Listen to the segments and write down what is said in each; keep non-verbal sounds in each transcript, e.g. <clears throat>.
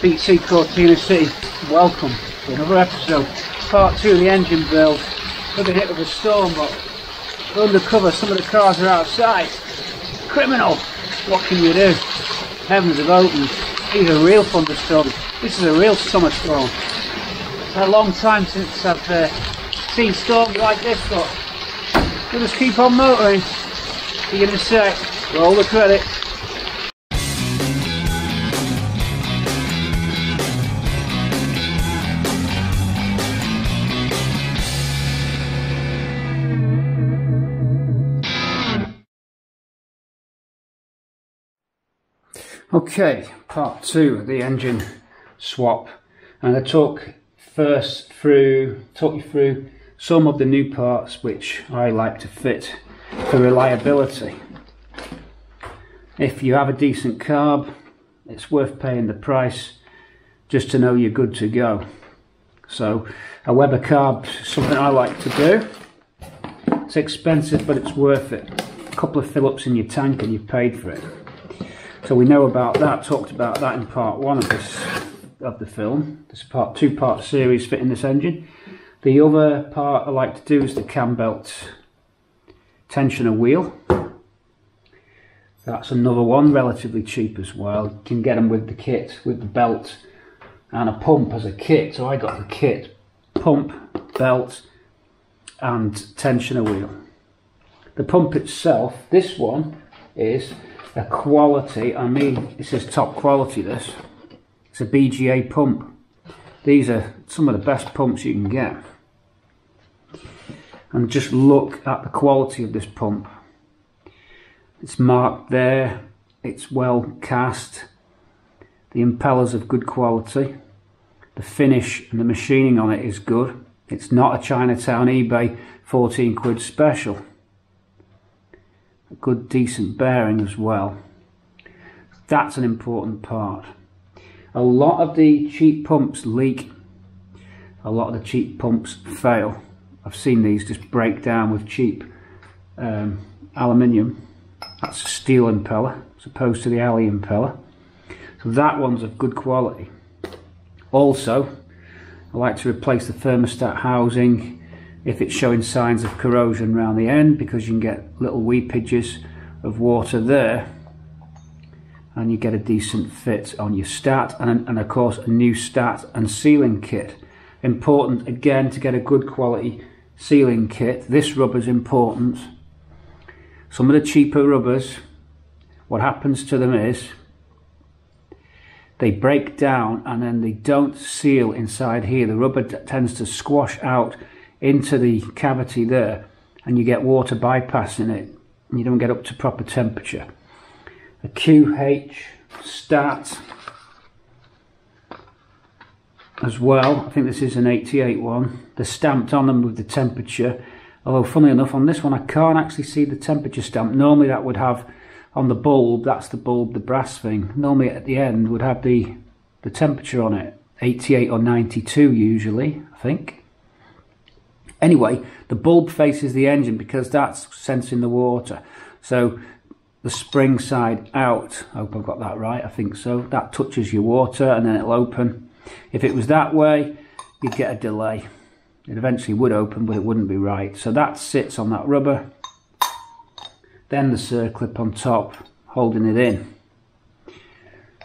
BT Cortina City. Welcome to another episode, part two of the engine build. Another hit of a storm, but undercover, some of the cars are outside. Criminal! What can you do? Heavens have opened. These are real thunderstorms. This is a real summer storm. It's a long time since I've uh, seen storms like this, but we'll just keep on motoring. You're going to say, roll the credits. Okay, part two the engine swap. And I talk first through, talk you through some of the new parts which I like to fit for reliability. If you have a decent carb, it's worth paying the price just to know you're good to go. So a Weber carb something I like to do. It's expensive, but it's worth it. A couple of fill-ups in your tank and you've paid for it. So we know about that, talked about that in part one of this of the film. This part two part series fitting this engine. The other part I like to do is the cam belt tensioner wheel. That's another one, relatively cheap as well. You can get them with the kit, with the belt and a pump as a kit. So I got the kit, pump, belt and tensioner wheel. The pump itself, this one is a quality, I mean, this is top quality this. It's a BGA pump. These are some of the best pumps you can get. And just look at the quality of this pump. It's marked there, it's well cast. The impeller's of good quality. The finish and the machining on it is good. It's not a Chinatown eBay 14 quid special good decent bearing as well. That's an important part. A lot of the cheap pumps leak. A lot of the cheap pumps fail. I've seen these just break down with cheap um, aluminium. That's a steel impeller as opposed to the alley impeller. So that one's of good quality. Also, I like to replace the thermostat housing if it's showing signs of corrosion around the end because you can get little weepages of water there and you get a decent fit on your stat and, and of course a new stat and sealing kit. Important again to get a good quality sealing kit. This rubber is important. Some of the cheaper rubbers what happens to them is they break down and then they don't seal inside here. The rubber tends to squash out into the cavity there and you get water bypassing it and you don't get up to proper temperature. A QH stat as well, I think this is an 88 one, they're stamped on them with the temperature. Although funny enough on this one I can't actually see the temperature stamp, normally that would have on the bulb, that's the bulb, the brass thing, normally at the end would have the, the temperature on it, 88 or 92 usually, I think. Anyway, the bulb faces the engine because that's sensing the water. So the spring side out, I hope I've got that right, I think so. That touches your water and then it'll open. If it was that way, you'd get a delay. It eventually would open, but it wouldn't be right. So that sits on that rubber. Then the circlip on top, holding it in.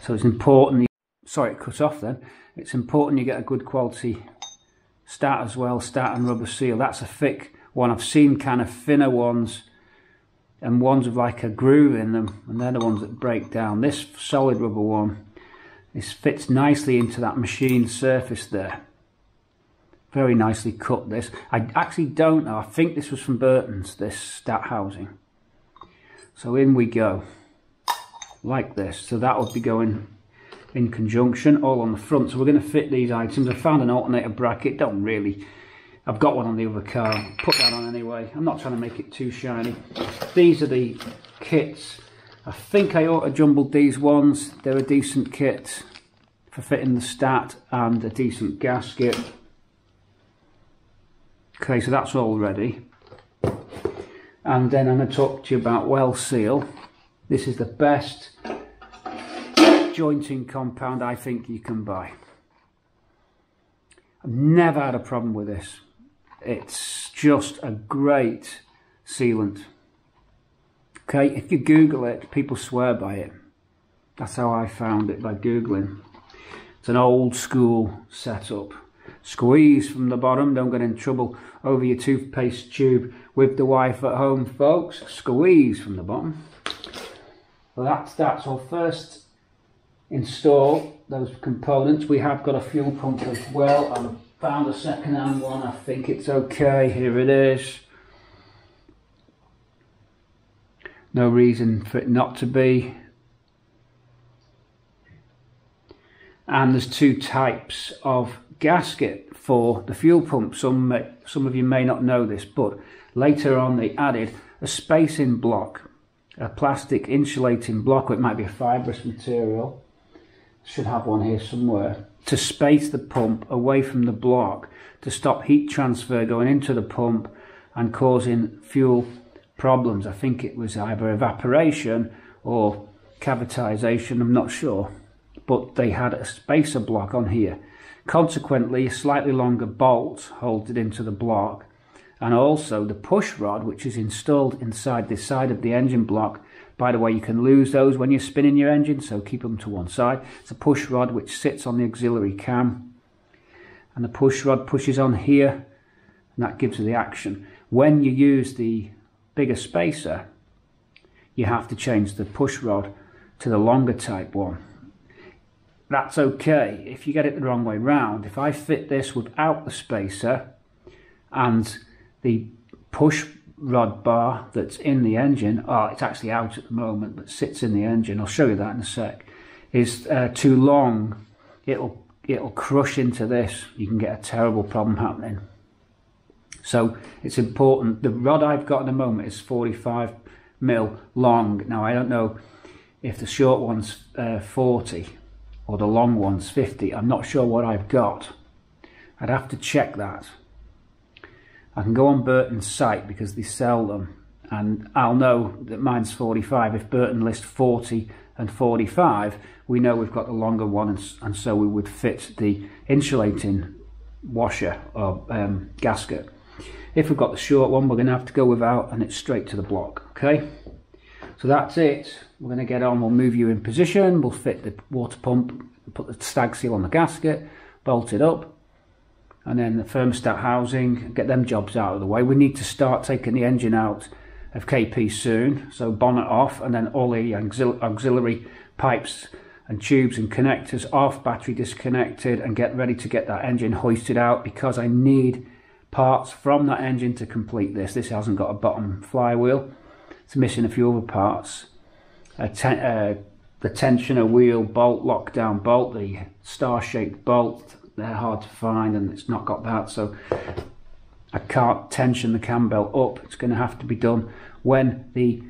So it's important, sorry it cut off then. It's important you get a good quality Stat as well, Stat and rubber seal. That's a thick one. I've seen kind of thinner ones and ones with like a groove in them and they're the ones that break down. This solid rubber one, this fits nicely into that machine surface there. Very nicely cut this. I actually don't know. I think this was from Burton's, this stat housing. So in we go, like this. So that would be going in conjunction, all on the front. So we're going to fit these items. I found an alternator bracket, don't really, I've got one on the other car, put that on anyway. I'm not trying to make it too shiny. These are the kits. I think I ought to jumbled these ones. They're a decent kit for fitting the stat and a decent gasket. Okay, so that's all ready. And then I'm going to talk to you about well seal. This is the best jointing compound I think you can buy. I've never had a problem with this. It's just a great sealant. Okay, if you Google it, people swear by it. That's how I found it by Googling. It's an old school setup. Squeeze from the bottom, don't get in trouble over your toothpaste tube with the wife at home, folks. Squeeze from the bottom. That's that. So first install those components. We have got a fuel pump as well. I found a second-hand one. I think it's okay. Here it is. No reason for it not to be. And there's two types of gasket for the fuel pump. Some, may, some of you may not know this, but later on they added a spacing block, a plastic insulating block, it might be a fibrous material, should have one here somewhere, to space the pump away from the block to stop heat transfer going into the pump and causing fuel problems. I think it was either evaporation or cavitization, I'm not sure. But they had a spacer block on here. Consequently, a slightly longer bolt holds it into the block and also the push rod which is installed inside the side of the engine block by the way you can lose those when you're spinning your engine so keep them to one side. It's a push rod which sits on the auxiliary cam and the push rod pushes on here and that gives you the action. When you use the bigger spacer you have to change the push rod to the longer type one. That's okay. If you get it the wrong way round if I fit this without the spacer and the push rod bar that's in the engine, oh, it's actually out at the moment, but sits in the engine, I'll show you that in a sec, is uh, too long, it'll, it'll crush into this. You can get a terrible problem happening. So it's important. The rod I've got at the moment is 45 mil long. Now I don't know if the short one's uh, 40 or the long one's 50. I'm not sure what I've got. I'd have to check that. I can go on Burton's site because they sell them and I'll know that mine's 45. If Burton lists 40 and 45, we know we've got the longer one and, and so we would fit the insulating washer or um, gasket. If we've got the short one, we're going to have to go without and it's straight to the block, okay? So that's it. We're going to get on, we'll move you in position, we'll fit the water pump, put the stag seal on the gasket, bolt it up, and then the thermostat housing, get them jobs out of the way. We need to start taking the engine out of KP soon, so bonnet off, and then all the auxil auxiliary pipes and tubes and connectors off, battery disconnected, and get ready to get that engine hoisted out because I need parts from that engine to complete this. This hasn't got a bottom flywheel. It's missing a few other parts. Ten, uh, the tensioner wheel bolt, lockdown bolt, the star-shaped bolt, they're hard to find and it's not got that so I can't tension the cam belt up. It's going to have to be done. When the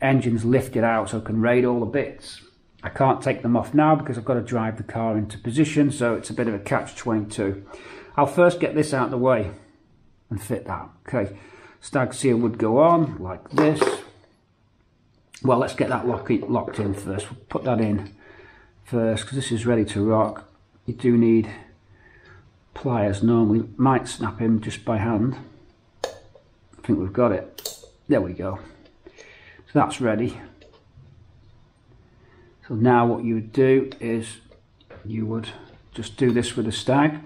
engine's lifted out so I can raid all the bits I can't take them off now because I've got to drive the car into position so it's a bit of a catch-22. I'll first get this out of the way and fit that okay? Stag seal would go on like this. Well let's get that lock locked in first. We'll put that in first because this is ready to rock. You do need pliers normally might snap him just by hand. I think we've got it. There we go. So that's ready. So now what you would do is you would just do this with a stag.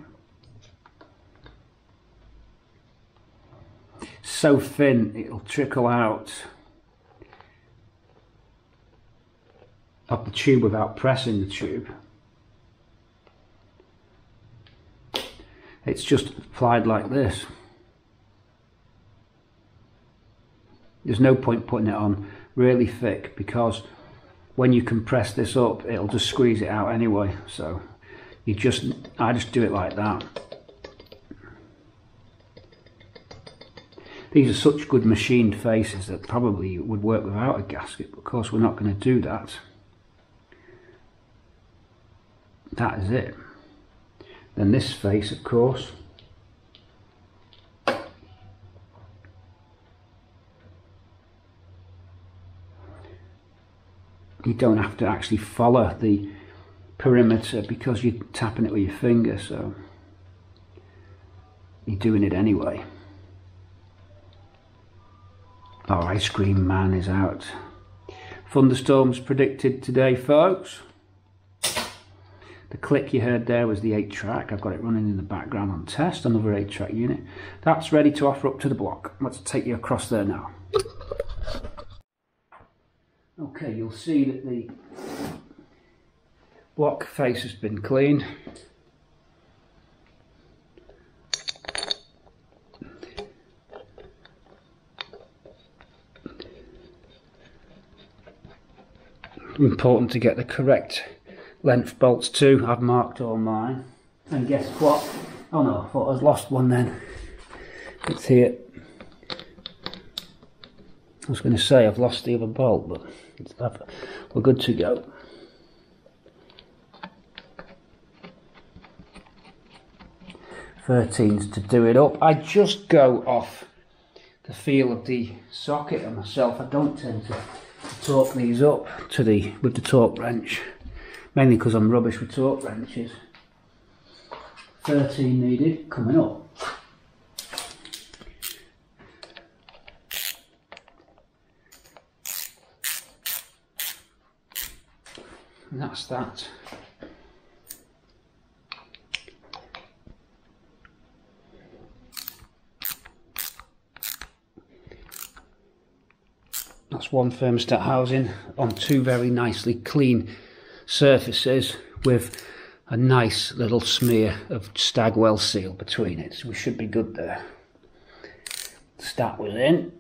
So thin it'll trickle out of the tube without pressing the tube it's just applied like this. There's no point putting it on really thick because when you compress this up it'll just squeeze it out anyway. So you just I just do it like that. These are such good machined faces that probably would work without a gasket but of course we're not going to do that. That is it then this face, of course, you don't have to actually follow the perimeter because you're tapping it with your finger so you're doing it anyway. Our Ice Cream Man is out. Thunderstorms predicted today, folks. The click you heard there was the 8 track. I've got it running in the background on test, another 8 track unit. That's ready to offer up to the block. Let's take you across there now. Okay, you'll see that the block face has been cleaned. Important to get the correct length bolts too. I've marked all mine. And guess what? Oh no, I thought I was lost one then. It's here. I was going to say I've lost the other bolt, but we're good to go. Thirteens to do it up. I just go off the feel of the socket on myself. I don't tend to torque these up to the with the torque wrench mainly because I'm rubbish with torque wrenches. 13 needed coming up. And that's that. That's one thermostat housing on two very nicely clean surfaces with a nice little smear of Stagwell seal between it. So we should be good there. Stat was in.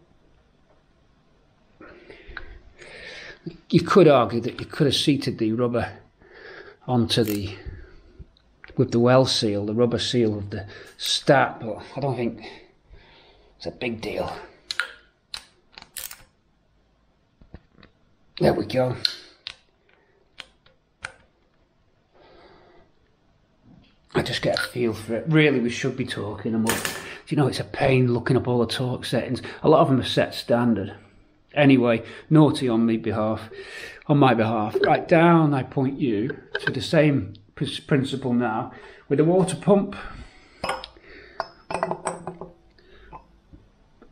You could argue that you could have seated the rubber onto the with the well seal, the rubber seal of the stat, but I don't think it's a big deal. There we go. I just get a feel for it. Really, we should be talking. Do you know, it's a pain looking up all the torque settings. A lot of them are set standard. Anyway, naughty on me behalf, on my behalf. Right down, I point you to the same principle now with a water pump.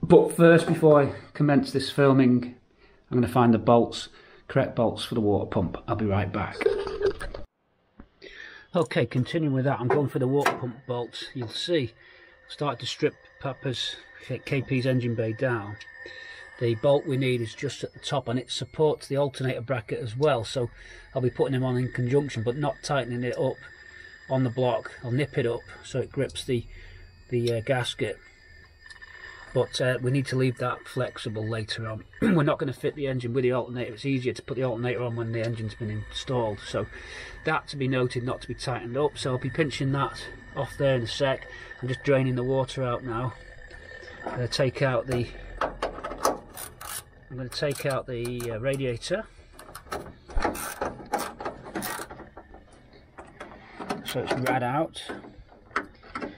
But first, before I commence this filming, I'm going to find the bolts, correct bolts for the water pump. I'll be right back. Okay, continuing with that, I'm going for the water pump bolts. You'll see, started to strip Papa's KP's engine bay down. The bolt we need is just at the top and it supports the alternator bracket as well. So I'll be putting them on in conjunction but not tightening it up on the block. I'll nip it up so it grips the, the uh, gasket but uh, we need to leave that flexible later on. <clears throat> We're not going to fit the engine with the alternator. It's easier to put the alternator on when the engine's been installed. So that to be noted, not to be tightened up. So I'll be pinching that off there in a sec. I'm just draining the water out now. I'm going to take out the I'm going to take out the uh, radiator. So it's rad out.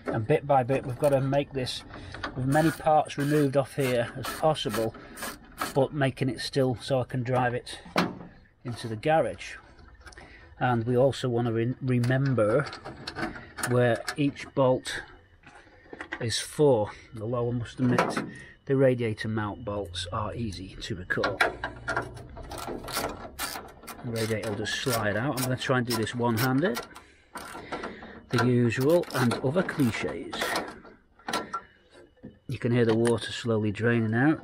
And bit by bit we've got to make this with many parts removed off here as possible but making it still so I can drive it into the garage. And we also want to re remember where each bolt is for. Although I must admit the radiator mount bolts are easy to recall. The radiator will just slide out. I'm going to try and do this one-handed the usual and other cliches you can hear the water slowly draining out.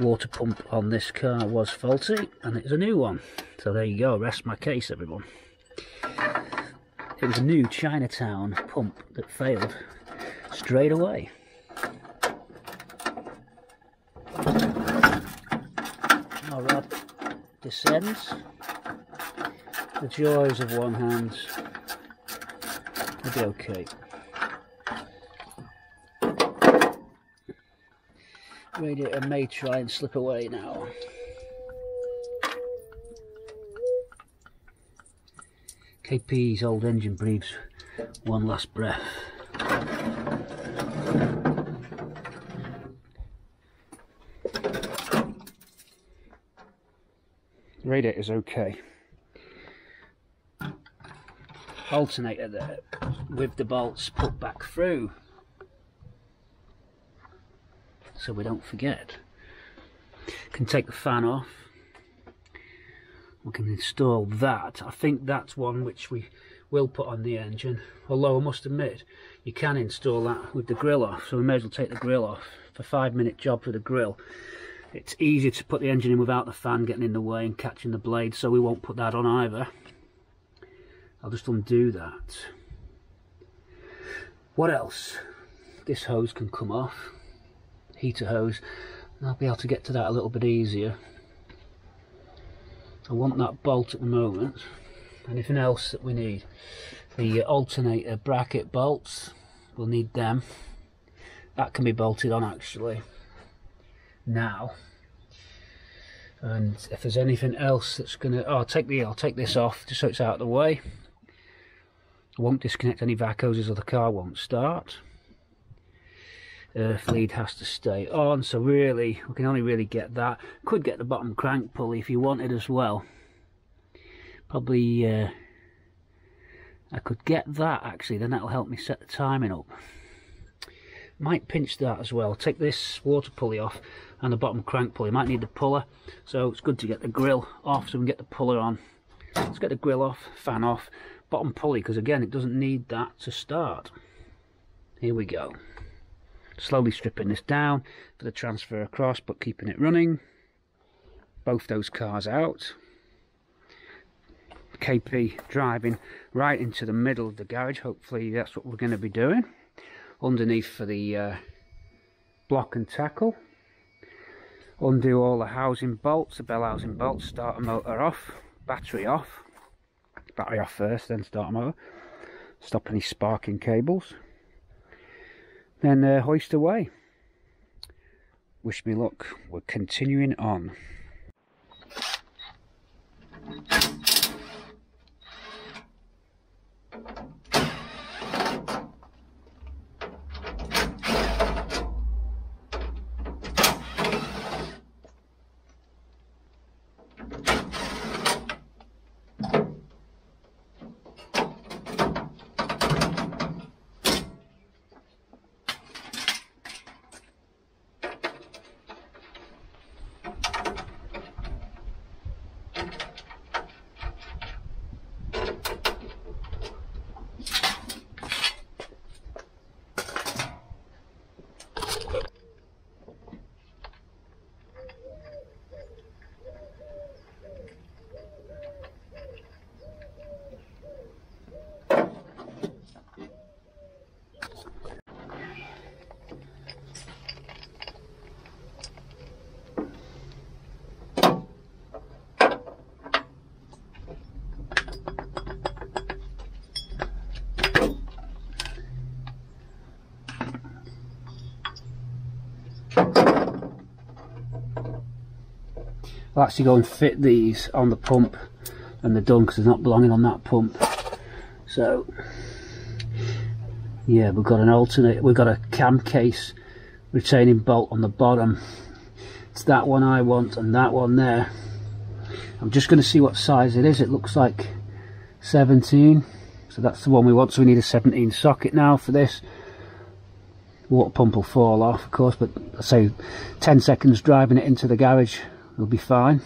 Water pump on this car was faulty and it's a new one. So there you go, rest my case everyone. It was a new Chinatown pump that failed straight away. Our rod descends. The joys of one hand will be okay. Radiator may try and slip away now. KP's old engine breathes one last breath. Radiator's okay. alternator there with the bolts put back through so we don't forget. Can take the fan off. We can install that. I think that's one which we will put on the engine. Although I must admit, you can install that with the grill off. So we may as well take the grill off. For five minute job for the grill, it's easier to put the engine in without the fan getting in the way and catching the blade. So we won't put that on either. I'll just undo that. What else? This hose can come off. Heater hose. And I'll be able to get to that a little bit easier. I want that bolt at the moment. Anything else that we need? The alternator bracket bolts. We'll need them. That can be bolted on actually. Now. And if there's anything else that's gonna oh I'll take the I'll take this off just so it's out of the way. I won't disconnect any vac hoses or the car won't start. Earth lead has to stay on, so really, we can only really get that. Could get the bottom crank pulley if you wanted as well. Probably, uh, I could get that actually, then that'll help me set the timing up. Might pinch that as well. Take this water pulley off and the bottom crank pulley. Might need the puller, so it's good to get the grill off so we can get the puller on. Let's get the grill off, fan off, bottom pulley because again it doesn't need that to start here we go slowly stripping this down for the transfer across but keeping it running. Both those cars out. KP driving right into the middle of the garage. Hopefully that's what we're going to be doing. Underneath for the uh, block and tackle. Undo all the housing bolts the bell housing bolts start the motor off. Battery off. Battery off first, then start them over. Stop any sparking cables. Then uh, hoist away. Wish me luck. We're continuing on. I'll actually go and fit these on the pump and they're done because they're not belonging on that pump. So yeah we've got an alternate we've got a cam case retaining bolt on the bottom. It's that one I want and that one there. I'm just going to see what size it is. It looks like 17 so that's the one we want. So we need a 17 socket now for this. Water pump will fall off of course but I say 10 seconds driving it into the garage will be fine.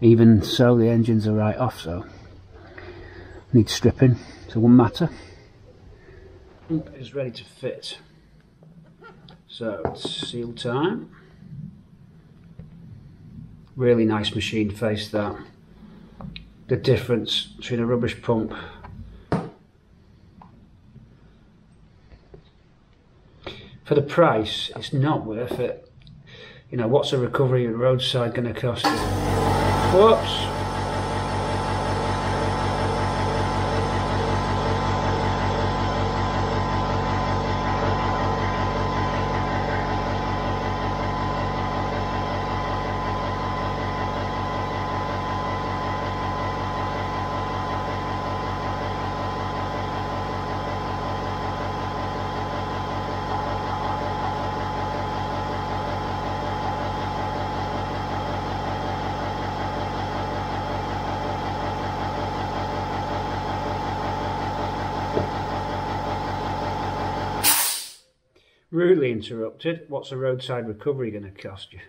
Even so the engines are right off so need stripping. So it won't matter. Is ready to fit. So it's seal time. Really nice machine face that. The difference between a rubbish pump for the price it's not worth it you know, what's a recovery roadside going to cost? Whoops. Rudely interrupted. What's a roadside recovery going to cost you?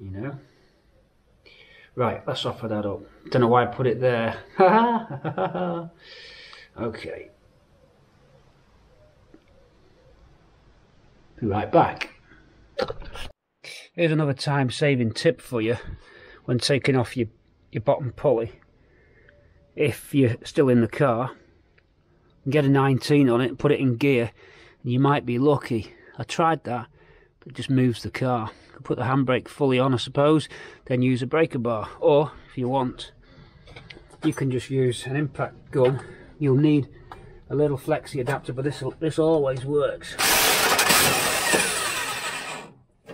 You know? Right, let's offer that up. Don't know why I put it there. <laughs> okay. Be right back. Here's another time saving tip for you when taking off your, your bottom pulley. If you're still in the car, get a 19 on it and put it in gear you might be lucky. I tried that, it just moves the car. Put the handbrake fully on, I suppose, then use a breaker bar. Or, if you want, you can just use an impact gun. You'll need a little flexi adapter, but this this always works.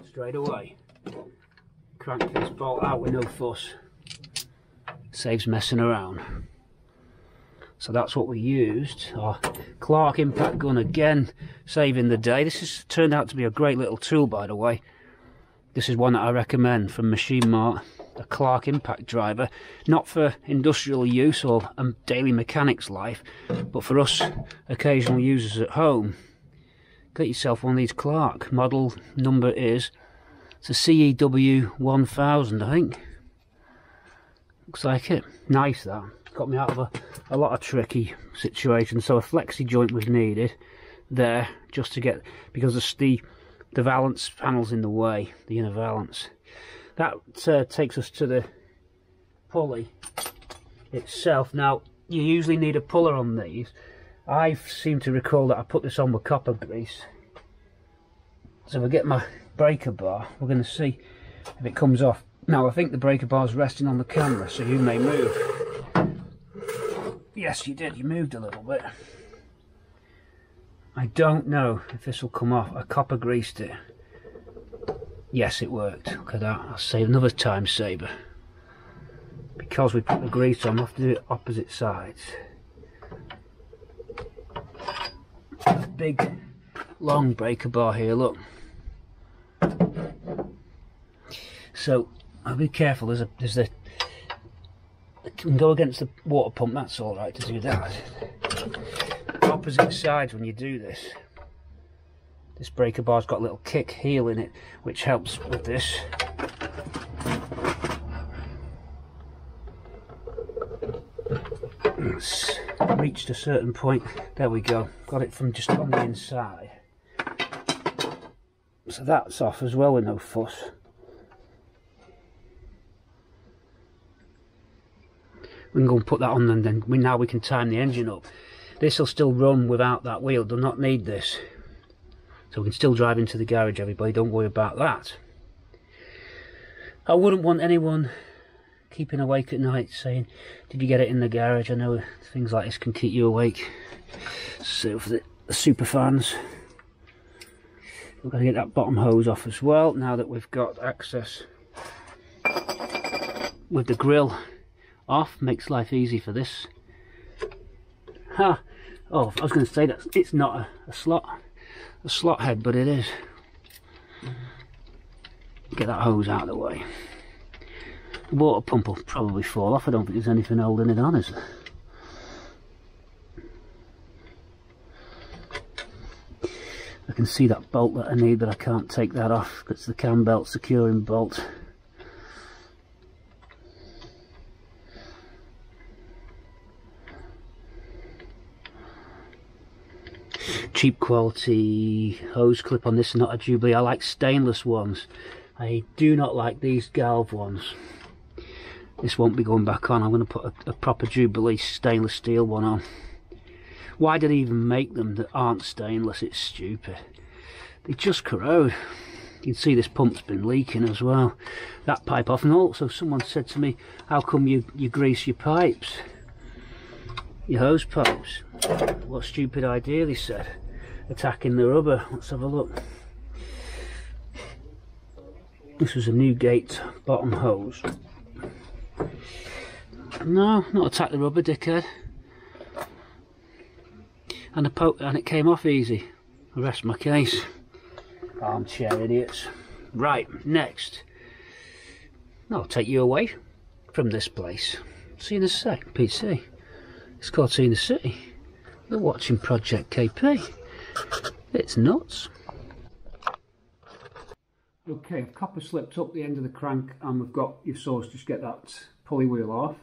Straight away. Crank this bolt out with no fuss. Saves messing around. So that's what we used. Our Clarke impact gun again, saving the day. This has turned out to be a great little tool, by the way. This is one that I recommend from Machine Mart, a Clarke impact driver. Not for industrial use or um, daily mechanics life, but for us occasional users at home. Get yourself one of these Clarke. Model number is, it's a CEW 1000, I think. Looks like it. Nice, that got me out of a, a lot of tricky situations. So a flexi joint was needed there just to get because the the valance panel's in the way, the inner valance. That uh, takes us to the pulley itself. Now you usually need a puller on these. I seem to recall that I put this on with copper grease. So if I get my breaker bar, we're going to see if it comes off. Now I think the breaker bar is resting on the camera, so you may move. Yes, you did. You moved a little bit. I don't know if this will come off. I copper greased it. Yes, it worked. Look at that. I'll save another time saver. Because we put the grease on, I have to do it opposite sides. Big, long breaker bar here, look. So, I'll be careful. There's a there's a can go against the water pump, that's alright to do that. Opposite sides when you do this. This breaker bar's got a little kick heel in it, which helps with this. It's reached a certain point. There we go. Got it from just on the inside. So that's off as well with no fuss. We can go and put that on and then we, now we can time the engine up. This will still run without that wheel, do not need this. So we can still drive into the garage everybody, don't worry about that. I wouldn't want anyone keeping awake at night saying, did you get it in the garage? I know things like this can keep you awake. So for the, the super fans, we're going to get that bottom hose off as well now that we've got access with the grill off. Makes life easy for this. Ha oh I was going to say that it's not a, a slot a slot head but it is. Get that hose out of the way. The water pump will probably fall off. I don't think there's anything holding it on is there? I can see that bolt that I need but I can't take that off it's the cam belt securing bolt cheap quality hose clip on this not a Jubilee. I like stainless ones. I do not like these Galve ones. This won't be going back on. I'm going to put a, a proper Jubilee stainless steel one on. Why do they even make them that aren't stainless? It's stupid. They just corrode. You can see this pump's been leaking as well. That pipe off. And also someone said to me, how come you, you grease your pipes? Your hose pipes? What stupid idea, they said attacking the rubber. Let's have a look. This was a Newgate bottom hose. No, not attack the rubber, dickhead. And, the and it came off easy. I rest my case. Armchair idiots. Right, next. I'll take you away from this place. See in a sec, PC. It's called the City. You're watching Project KP. It's nuts. Okay, copper slipped up the end of the crank and we've got your source, just get that pulley wheel off.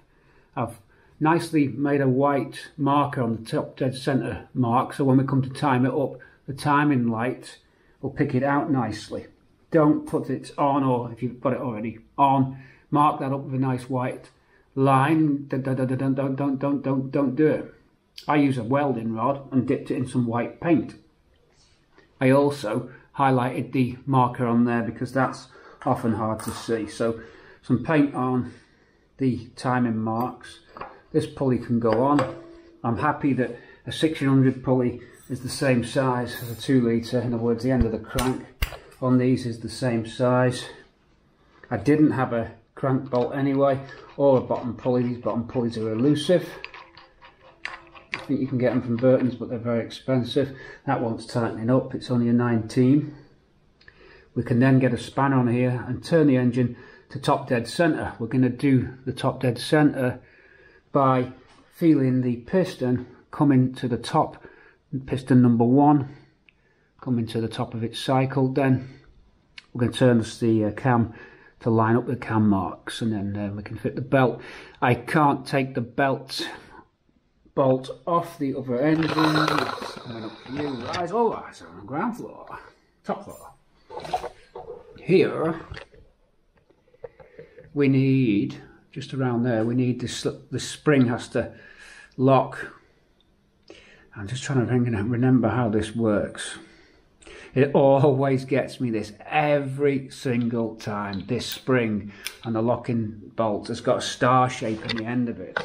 I've nicely made a white marker on the top dead centre mark so when we come to time it up, the timing light will pick it out nicely. Don't put it on or if you've got it already on, mark that up with a nice white line. Don't, don't, don't, don't, don't, don't, don't do it. I use a welding rod and dipped it in some white paint. I also highlighted the marker on there because that's often hard to see. So some paint on the timing marks. This pulley can go on. I'm happy that a 1600 pulley is the same size as a 2 litre. In other words, the end of the crank on these is the same size. I didn't have a crank bolt anyway or a bottom pulley. These bottom pulleys are elusive. I think you can get them from Burton's but they're very expensive. That one's tightening up, it's only a 19. We can then get a spanner on here and turn the engine to top dead centre. We're going to do the top dead centre by feeling the piston coming to the top, piston number one, coming to the top of its cycle. Then we're going to turn the uh, cam to line up the cam marks and then uh, we can fit the belt. I can't take the belt bolt off the other engine. It's coming up for you guys. Oh, that's on the ground floor, top floor. Here, we need, just around there, we need this, the spring has to lock. I'm just trying to remember how this works. It always gets me this every single time. This spring and the locking bolt has got a star shape in the end of it.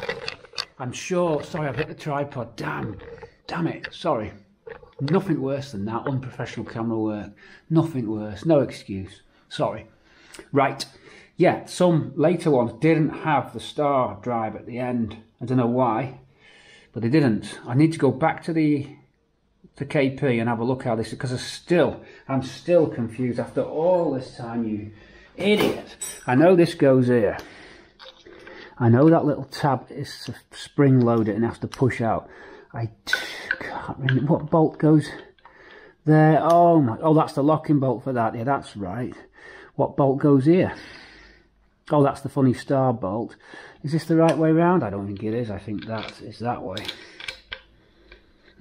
I'm sure, sorry, I've hit the tripod. Damn, damn it, sorry. Nothing worse than that, unprofessional camera work. Nothing worse, no excuse. Sorry. Right, yeah, some later ones didn't have the star drive at the end. I don't know why, but they didn't. I need to go back to the to KP and have a look how this because I still I'm still confused after all this time you idiot I know this goes here I know that little tab is spring loaded and has to push out. I can't remember what bolt goes there. Oh my, oh that's the locking bolt for that. Yeah, that's right. What bolt goes here? Oh, that's the funny star bolt. Is this the right way round? I don't think it is. I think that is that way.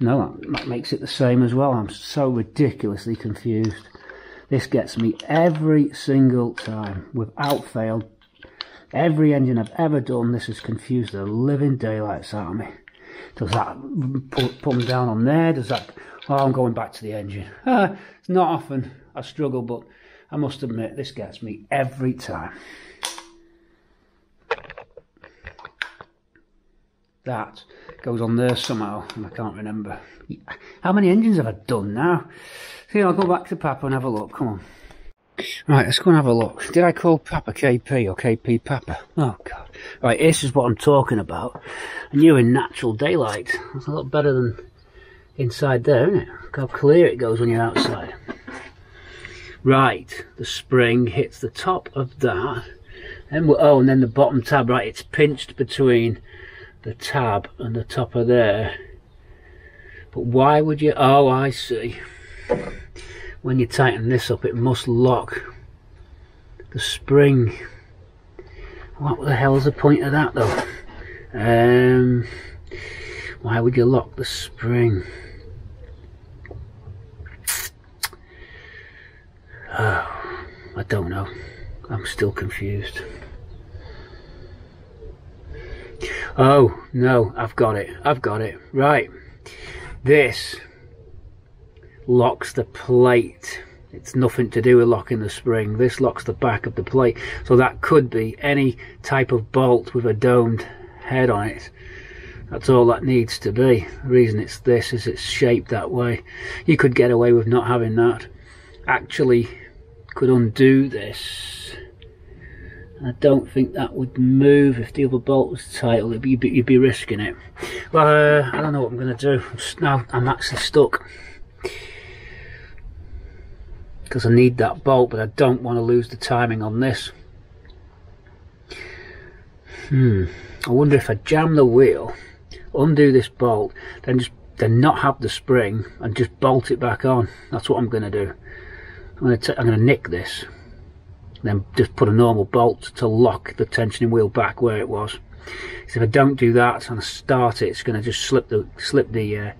No, that makes it the same as well. I'm so ridiculously confused. This gets me every single time, without fail, Every engine I've ever done, this has confused the living daylights out of me. Does that put, put them down on there? Does that... Oh, I'm going back to the engine. <laughs> It's not often I struggle, but I must admit, this gets me every time. That goes on there somehow, and I can't remember. How many engines have I done now? See, I'll go back to Papa and have a look. Come on. Right, let's go and have a look. Did I call Papa KP or KP Papa? Oh, God. Right, this is what I'm talking about. And you're in natural daylight. That's a lot better than inside there, isn't it? Look how clear it goes when you're outside. Right, the spring hits the top of that. And oh, and then the bottom tab, right, it's pinched between the tab and the top of there. But why would you, oh, I see when you tighten this up it must lock the spring. What the hell's the point of that though? Um, why would you lock the spring? Oh, I don't know. I'm still confused. Oh no I've got it. I've got it. Right. This locks the plate. It's nothing to do with locking the spring. This locks the back of the plate. So that could be any type of bolt with a domed head on it. That's all that needs to be. The reason it's this is it's shaped that way. You could get away with not having that. Actually, could undo this. I don't think that would move if the other bolt was tight. You'd be, you'd be risking it. Well, uh, I don't know what I'm going to do. Now I'm actually stuck because I need that bolt but I don't want to lose the timing on this. Hmm I wonder if I jam the wheel undo this bolt then just then not have the spring and just bolt it back on. That's what I'm going to do. I'm going to I'm to nick this then just put a normal bolt to lock the tensioning wheel back where it was. If I don't do that and start it, it's going to just slip the slip the uh,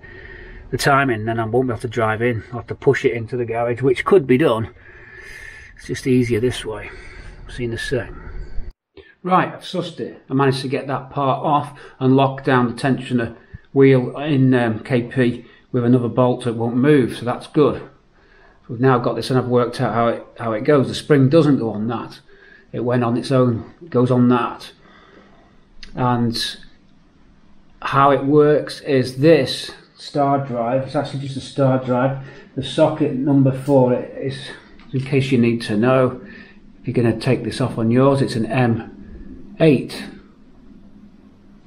the timing, then I won't be able to drive in. I'll have to push it into the garage, which could be done. It's just easier this way. See in a sec. Right, I've sussed it. I managed to get that part off and lock down the tensioner wheel in um, KP with another bolt that won't move, so that's good. We've now got this and I've worked out how it, how it goes. The spring doesn't go on that. It went on its own, goes on that. And how it works is this star drive, it's actually just a star drive. The socket number it is, in case you need to know, if you're going to take this off on yours, it's an M8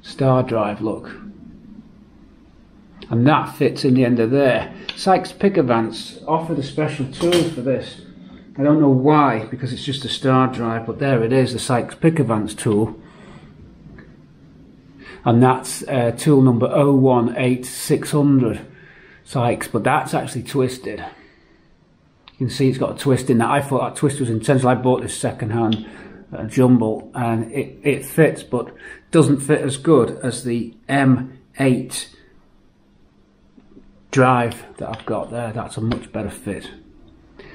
star drive, look and that fits in the end of there. Sykes Pickavant offered a special tool for this. I don't know why, because it's just a star drive, but there it is, the Sykes Pickavant tool. And that's uh, tool number 018600 Sykes, but that's actually twisted. You can see it's got a twist in that. I thought that twist was intentional. I bought this second-hand uh, jumble, and it, it fits, but doesn't fit as good as the M8 drive that I've got there, that's a much better fit.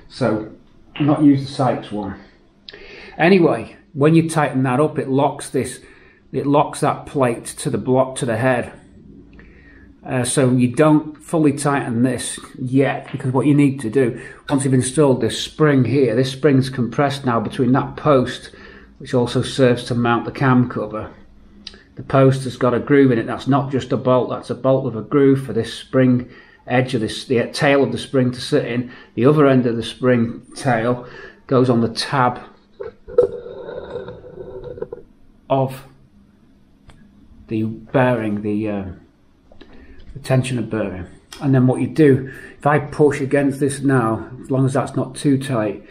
So, not use the Sykes one. Anyway, when you tighten that up, it locks this, it locks that plate to the block to the head. Uh, so you don't fully tighten this yet because what you need to do once you've installed this spring here this spring's compressed now between that post which also serves to mount the cam cover the post has got a groove in it that's not just a bolt that's a bolt with a groove for this spring edge of this, the tail of the spring to sit in. The other end of the spring tail goes on the tab of the bearing, the, uh, the tensioner bearing. And then what you do, if I push against this now, as long as that's not too tight,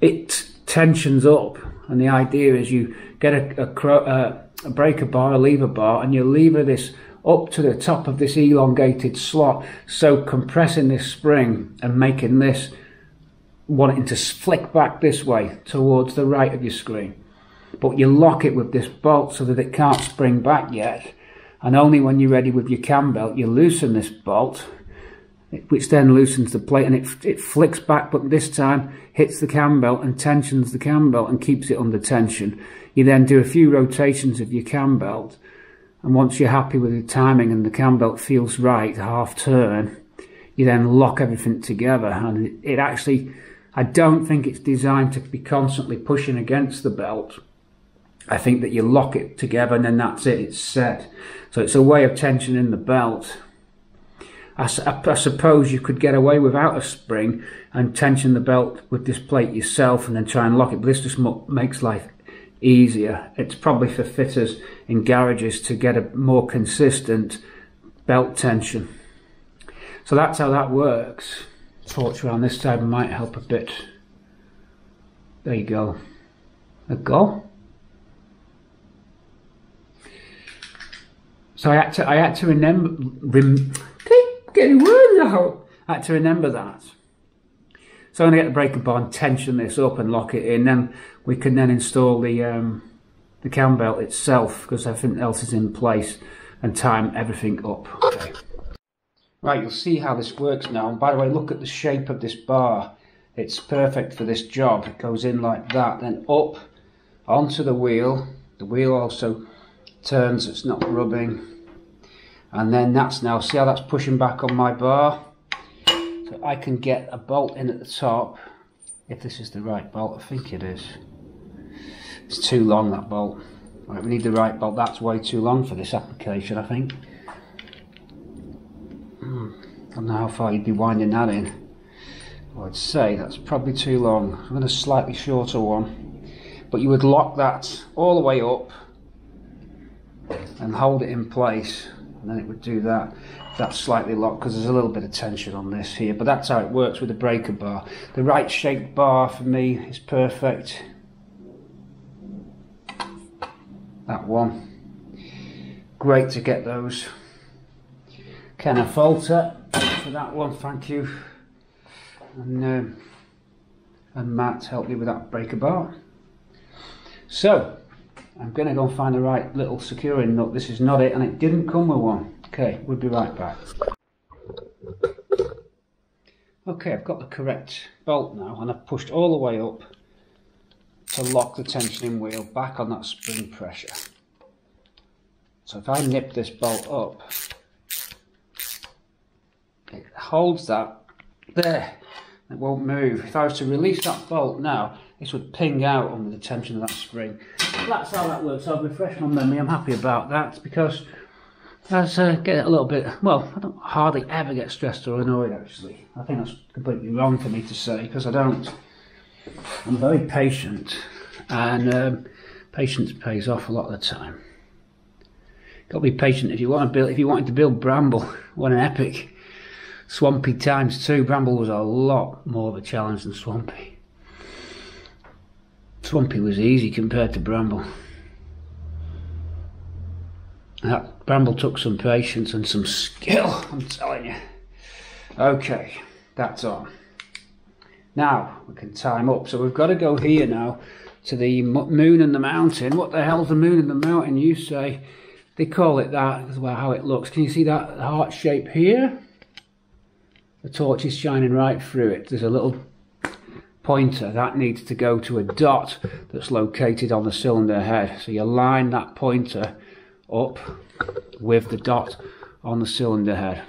it tensions up. And the idea is you get a, a, uh, a breaker bar, a lever bar, and you lever this up to the top of this elongated slot, so compressing this spring and making this wanting to flick back this way towards the right of your screen. But you lock it with this bolt so that it can't spring back yet. And only when you're ready with your cam belt, you loosen this bolt, which then loosens the plate and it, it flicks back, but this time hits the cam belt and tensions the cam belt and keeps it under tension. You then do a few rotations of your cam belt and once you're happy with the timing and the cam belt feels right, half turn, you then lock everything together. And it, it actually, I don't think it's designed to be constantly pushing against the belt. I think that you lock it together and then that's it, it's set. So it's a way of tensioning the belt. I, I, suppose you could get away without a spring and tension the belt with this plate yourself and then try and lock it, but this just makes life easier. It's probably for fitters in garages to get a more consistent belt tension. So that's how that works. Torch around this side might help a bit. There you go. A go. So I had to I had to remember rem, getting words out. I had to remember that. So I'm going to get the breaker bar and tension this up and lock it in. Then we can then install the um, the cam belt itself because everything else is in place and time everything up. Okay. Right, you'll see how this works now. And by the way, look at the shape of this bar. It's perfect for this job. It goes in like that, then up onto the wheel. The wheel also turns, it's not rubbing. And then that's now, see how that's pushing back on my bar? So I can get a bolt in at the top, if this is the right bolt, I think it is. It's too long that bolt. Right, we need the right bolt, that's way too long for this application I think. Hmm. I don't know how far you'd be winding that in. I'd say that's probably too long. I'm going a slightly shorter one. But you would lock that all the way up and hold it in place and then it would do that that's slightly locked because there's a little bit of tension on this here but that's how it works with the breaker bar. The right shaped bar for me is perfect. That one. Great to get those. Kenner Falter for that one? Thank you. And um, and Matt helped me with that breaker bar. So, I'm going to go and find the right little securing nut. This is not it, and it didn't come with one. Okay, we'll be right back. Okay, I've got the correct bolt now, and I've pushed all the way up to lock the tensioning wheel back on that spring pressure. So if I nip this bolt up, it holds that there. It won't move. If I was to release that bolt now, this would ping out under the tension of that spring. That's how that works. I'll refresh my memory. I'm happy about that because I uh, get a little bit, well, I don't hardly ever get stressed or annoyed actually. I think that's completely wrong for me to say because I don't. I'm very patient and um, patience pays off a lot of the time. Got to be patient if you want to build. If you wanted to build Bramble, <laughs> what an epic! Swampy times two. Bramble was a lot more of a challenge than Swampy. Swampy was easy compared to Bramble. That Bramble took some patience and some skill, I'm telling you. Okay, that's on. Now we can time up. So we've got to go here now to the moon and the mountain. What the hell's the moon and the mountain? You say they call it that because well how it looks. Can you see that heart shape here? The torch is shining right through it. There's a little pointer that needs to go to a dot that's located on the cylinder head. So you line that pointer up with the dot on the cylinder head.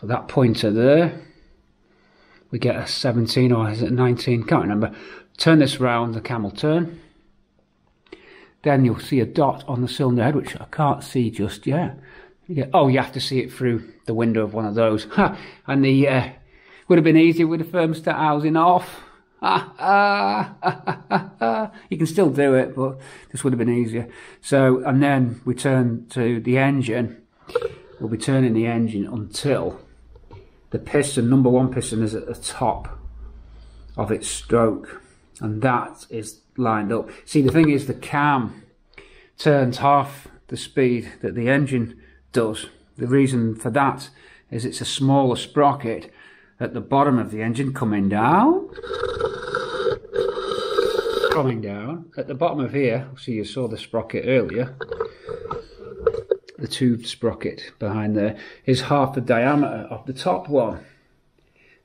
So that pointer there, we get a 17 or is it 19, can't remember. Turn this round, the camel turn. Then you'll see a dot on the cylinder head, which I can't see just yet. You get, oh, you have to see it through the window of one of those. And the uh, would have been easier with the thermostat housing off. You can still do it, but this would have been easier. So, and then we turn to the engine. We'll be turning the engine until the piston, number one piston, is at the top of its stroke, and that is lined up. See, the thing is, the cam turns half the speed that the engine does. The reason for that is it's a smaller sprocket at the bottom of the engine coming down. Coming down. At the bottom of here, see you saw the sprocket earlier. The tube sprocket behind there is half the diameter of the top one.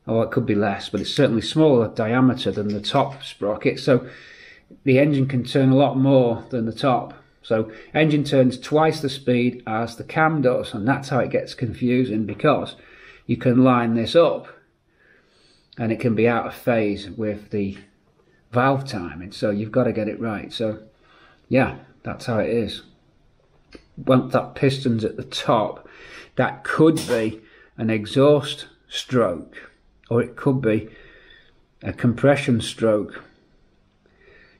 Oh, it could be less, but it's certainly smaller diameter than the top sprocket. So the engine can turn a lot more than the top. So engine turns twice the speed as the cam does, and that's how it gets confusing because you can line this up and it can be out of phase with the valve timing. So you've got to get it right. So yeah, that's how it is. Once that piston's at the top, that could be an exhaust stroke or it could be a compression stroke.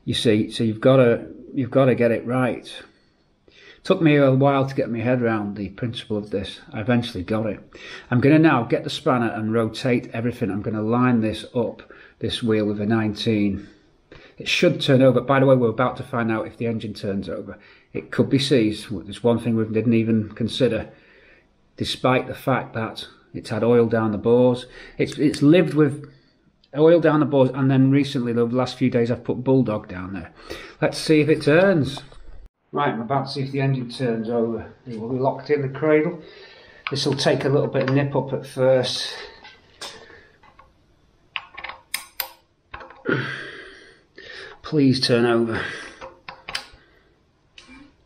You see, so you've got to you've got to get it right. Took me a while to get my head around the principle of this. I eventually got it. I'm going to now get the spanner and rotate everything. I'm going to line this up, this wheel with a 19. It should turn over. By the way, we're about to find out if the engine turns over. It could be seized. There's one thing we didn't even consider, despite the fact that it's had oil down the bores. It's, it's lived with oil down the bores and then recently, the last few days, I've put Bulldog down there. Let's see if it turns. Right, I'm about to see if the engine turns over. It will be locked in the cradle. This will take a little bit of nip up at first. <clears throat> Please turn over. <laughs>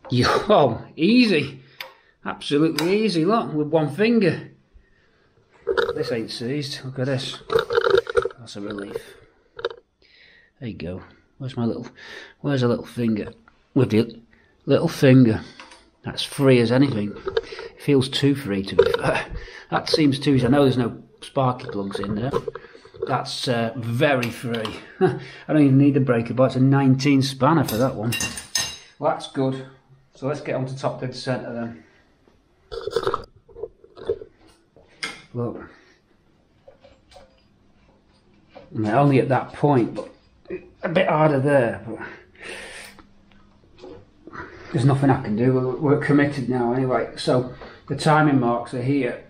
Oh, easy. Absolutely easy, look, with one finger. This ain't seized. Look at this. That's a relief. There you go. Where's my little, where's a little finger? With the little finger. That's free as anything. It feels too free to be. <laughs> That seems too easy. I know there's no sparky plugs in there. That's uh, very free. <laughs> I don't even need a breaker, but it's a 19 spanner for that one. Well, that's good. So let's get on to top dead centre then. Look. Only at that point, but a bit harder there. But there's nothing I can do. We're, we're committed now anyway. So the timing marks are here.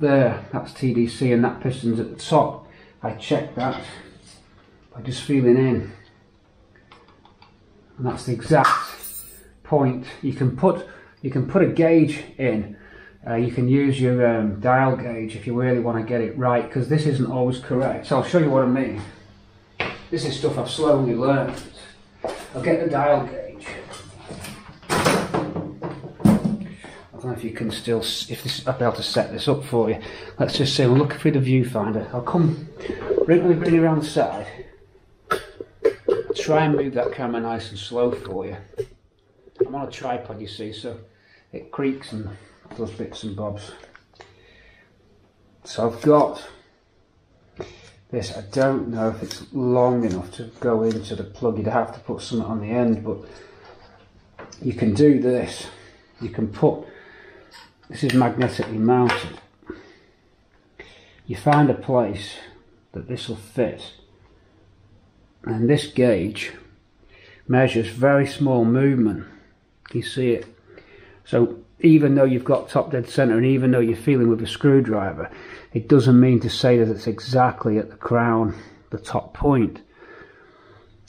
there, that's TDC and that piston's at the top. I checked that by just feeling in. And that's the exact point. You can put you can put a gauge in. Uh, you can use your um, dial gauge if you really want to get it right because this isn't always correct. So I'll show you what I mean. This is stuff I've slowly learned. I'll get the dial gauge. I don't know if you can still, if this, I'll be able to set this up for you. Let's just say we're looking through the viewfinder. I'll come, bring, bring around the side. Try and move that camera nice and slow for you. I'm on a tripod, you see, so it creaks and does bits and bobs. So I've got this. I don't know if it's long enough to go into the plug. You'd have to put something on the end, but you can do this. You can put this is magnetically mounted. You find a place that this will fit and this gauge measures very small movement. You see it? So even though you've got top dead center and even though you're feeling with a screwdriver, it doesn't mean to say that it's exactly at the crown, the top point.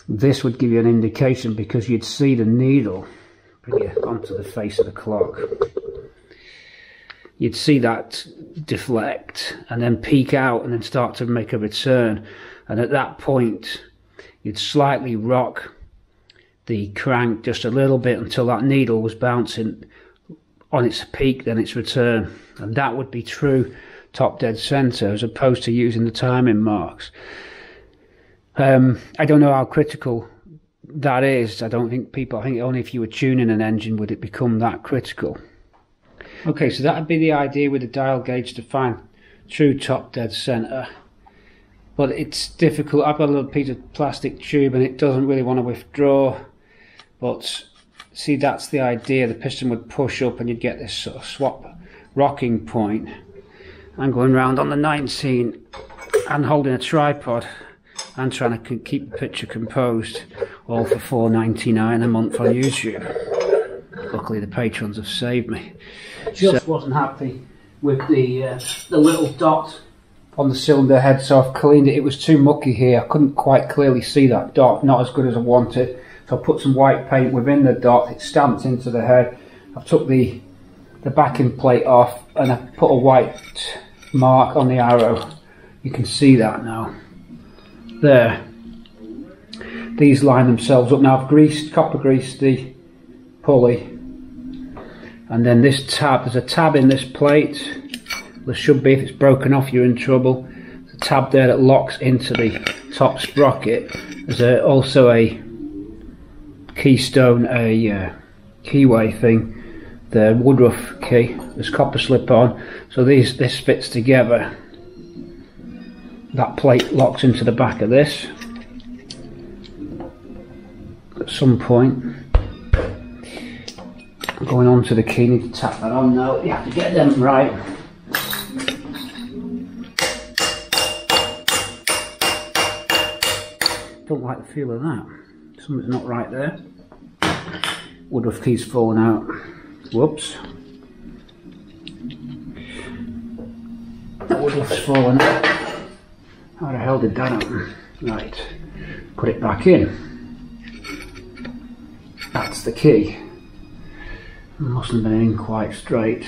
This would give you an indication because you'd see the needle bring it onto the face of the clock you'd see that deflect and then peak out and then start to make a return. And at that point, you'd slightly rock the crank just a little bit until that needle was bouncing on its peak, then its return. And that would be true top dead center as opposed to using the timing marks. Um, I don't know how critical that is. I don't think people, I think only if you were tuning an engine would it become that critical. Okay, so that would be the idea with the dial gauge to find true top dead center. But it's difficult. I've got a little piece of plastic tube and it doesn't really want to withdraw. But see, that's the idea. The piston would push up and you'd get this sort of swap rocking point. I'm going around on the 19 and holding a tripod and trying to keep the picture composed, all for 4.99 a month on YouTube. Luckily, the patrons have saved me. Just so, wasn't happy with the uh, the little dot on the cylinder head, so I've cleaned it. It was too mucky here. I couldn't quite clearly see that dot, not as good as I wanted. So I put some white paint within the dot. It stamped into the head. I've took the the backing plate off and I put a white mark on the arrow. You can see that now. There. These line themselves up. Now I've greased, copper greased the pulley and then this tab there's a tab in this plate there should be if it's broken off you're in trouble there's a tab there that locks into the top sprocket there's a, also a keystone a uh, keyway thing the Woodruff key there's copper slip on so these this fits together that plate locks into the back of this at some point going on to the key, need to tap that on now. You have to get them right. Don't like the feel of that. Something's not right there. Woodruff key's fallen out. Whoops. Woodruff's fallen out. How the hell did that happen? Right. Put it back in. That's the key. Mustn't have been in quite straight.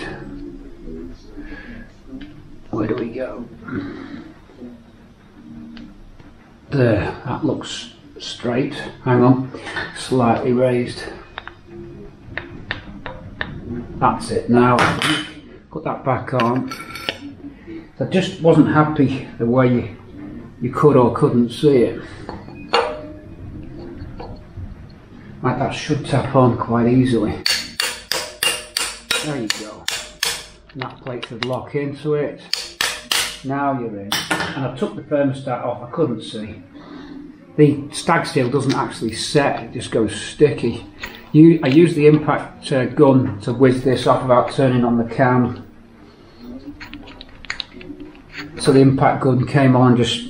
Where do we go? There, that looks straight. Hang on, slightly raised. That's it now. Put that back on. I just wasn't happy the way you, you could or couldn't see it. Like that should tap on quite easily. There you go. And that plate should lock into it. Now you're in. And I took the thermostat off, I couldn't see. The stag steel doesn't actually set, it just goes sticky. You, I used the impact uh, gun to whiz this off without turning on the cam. So the impact gun came on and just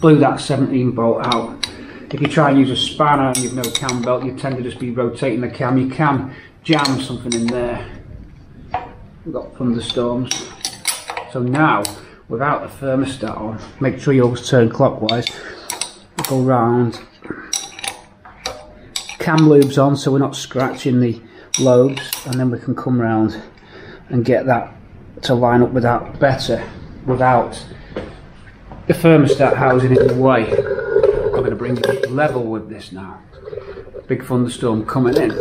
blew that 17 bolt out. If you try and use a spanner and you've no cam belt, you tend to just be rotating the cam. You can jam something in there We've got thunderstorms. So now, without the thermostat on, make sure you always turn clockwise, go round, cam lubes on so we're not scratching the lobes and then we can come round and get that to line up with that better without the thermostat housing in the way. I'm going to bring it level with this now. Big thunderstorm coming in.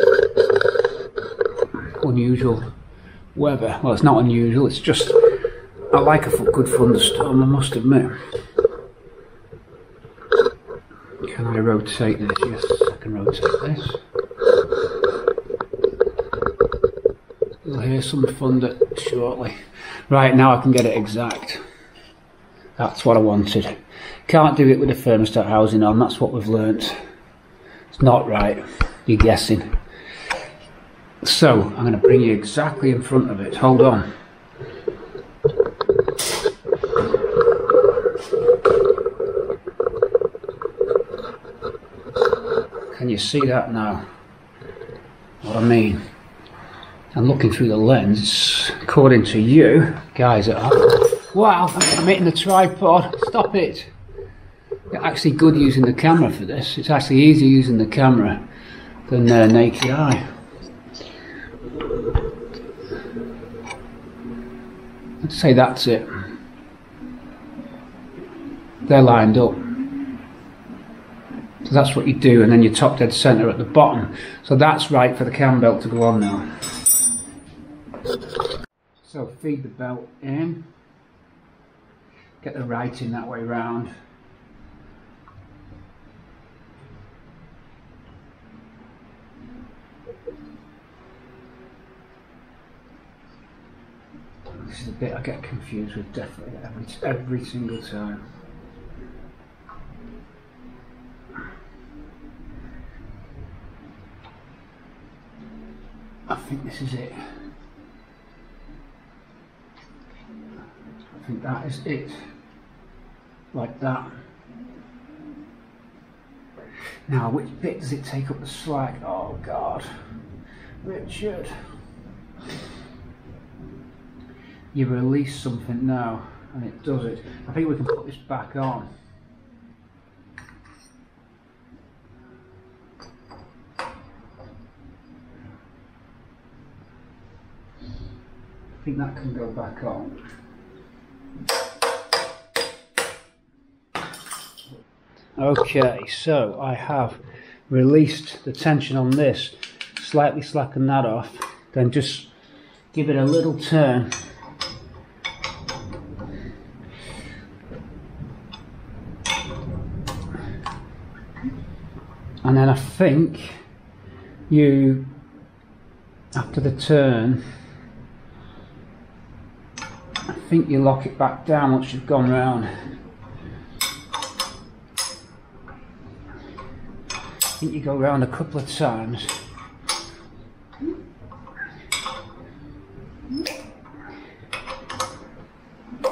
Unusual weather. Well, it's not unusual, it's just I like a good thunderstorm, I must admit. Can I rotate this? Yes, I can rotate this. You'll hear some thunder shortly. Right, now I can get it exact. That's what I wanted. Can't do it with the thermostat housing on, that's what we've learnt. It's not right, you're guessing. So, I'm going to bring you exactly in front of it. Hold on. Can you see that now? What I mean? And looking through the lens, according to you, guys wow, I'm hitting the tripod, stop it. It's actually good using the camera for this. It's actually easier using the camera than uh, naked eye. Let's say that's it. They're lined up. So that's what you do, and then your top dead centre at the bottom. So that's right for the cam belt to go on now. So feed the belt in, get the writing that way round. This is a bit I get confused with definitely every, every single time. I think this is it. I think that is it. Like that. Now, which bit does it take up the slack? Oh, God. Richard. You release something now, and it does it. I think we can put this back on. Think that can go back on. Okay, so I have released the tension on this, slightly slacken that off, then just give it a little turn. And then I think you, after the turn, think you lock it back down once you've gone round. I think you go around a couple of times.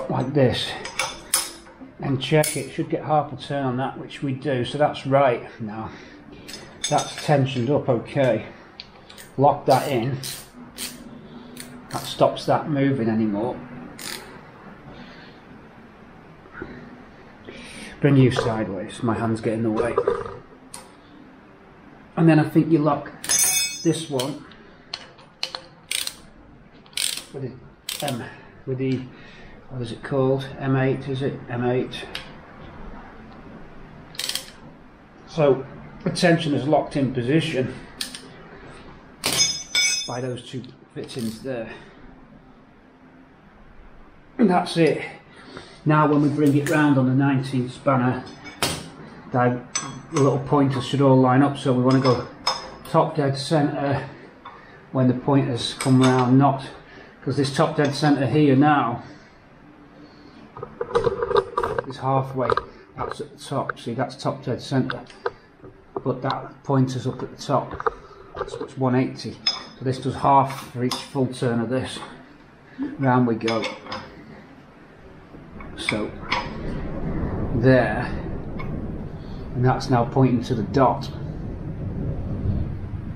Like this. And check it, should get half a turn on that, which we do, so that's right now. That's tensioned up okay. Lock that in. That stops that moving anymore. Bring you sideways, my hand's get in the way. And then I think you lock this one with the M with the what is it called? M8 is it? M8 so the tension is locked in position by those two fittings there. And that's it now when we bring it round on the 19th spanner the little pointers should all line up so we want to go top dead centre. When the pointers come round, not because this top dead centre here now is halfway that's at the top. See that's top dead centre. But that pointer's up at the top. So it's 180 so this does half for each full turn of this. Round we go so there and that's now pointing to the dot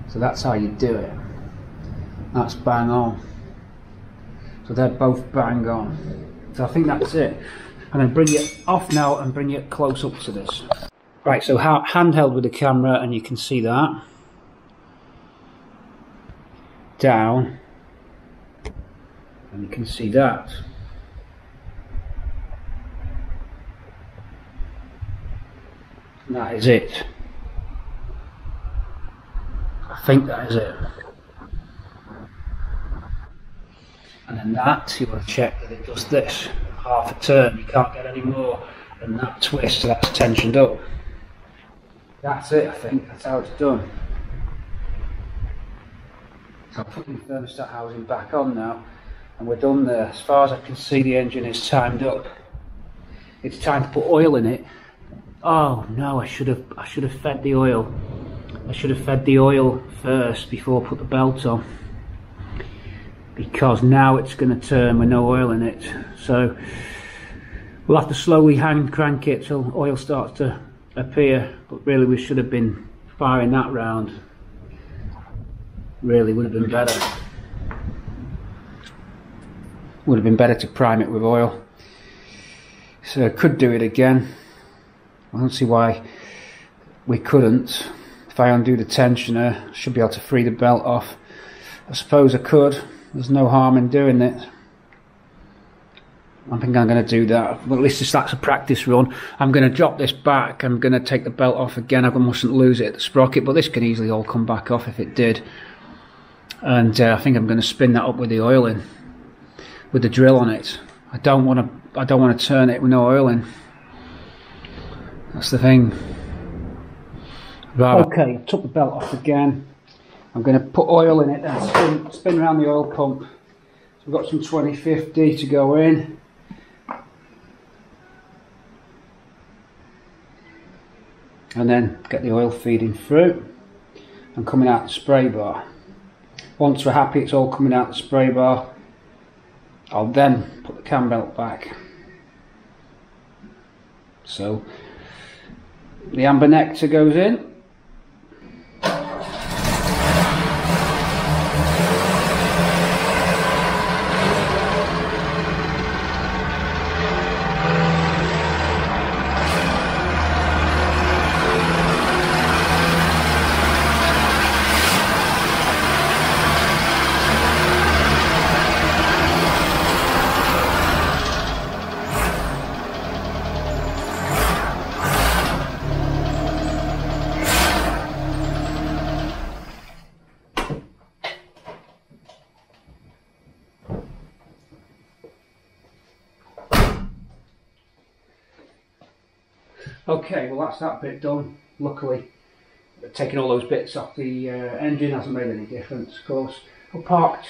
so that's how you do it that's bang on so they're both bang on So I think that's it. Going to bring it off now and bring it close up to this. Right, so handheld with the camera and you can see that. Down. And you can see that. And that is it. I think that is it. And then that, you want to check that it does this. Half a turn, you can't get any more than that twist, so that's tensioned up. That's it, I think, that's how it's done. So I'm putting the thermostat housing back on now, and we're done there. As far as I can see, the engine is timed up. It's time to put oil in it. Oh no, I should have I should have fed the oil. I should have fed the oil first before I put the belt on. Because now it's going to turn with no oil in it. So we'll have to slowly hand crank it till oil starts to appear. But really we should have been firing that round. Really would have been better. Would have been better to prime it with oil. So I could do it again. I don't see why we couldn't. If I undo the tensioner, I should be able to free the belt off. I suppose I could. There's no harm in doing it. I think I'm going to do that. Well, at least that's a practice run. I'm going to drop this back. I'm going to take the belt off again. I mustn't lose it at the sprocket, but this can easily all come back off if it did. And uh, I think I'm going to spin that up with the oil in, with the drill on it. I don't want to. I don't want to turn it with no oil in. That's the thing. Okay, I took the belt off again. I'm going to put oil in it and spin, spin around the oil pump. So we've got some 2050 to go in. And then get the oil feeding through and coming out the spray bar. Once we're happy it's all coming out the spray bar, I'll then put the cam belt back. So the amber nectar goes in Okay, well that's that bit done. Luckily, taking all those bits off the uh, engine hasn't made any difference, of course. We're parked,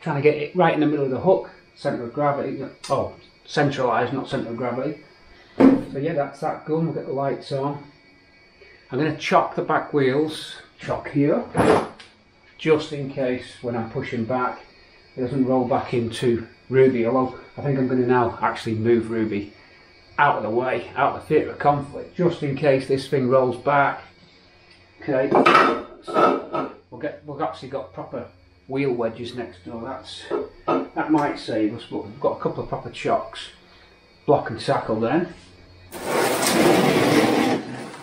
trying to get it right in the middle of the hook, centre of gravity. Oh, centralised, not centre of gravity. So yeah, that's that gun. We'll get the lights on. I'm going to chock the back wheels, chock here, just in case when I'm pushing back, it doesn't roll back into Ruby. Although I think I'm going to now actually move Ruby out of the way, out of the theatre of conflict, just in case this thing rolls back. Okay, so we'll get we've actually got proper wheel wedges next door. That's that might save us, but we've got a couple of proper chocks. Block and tackle then.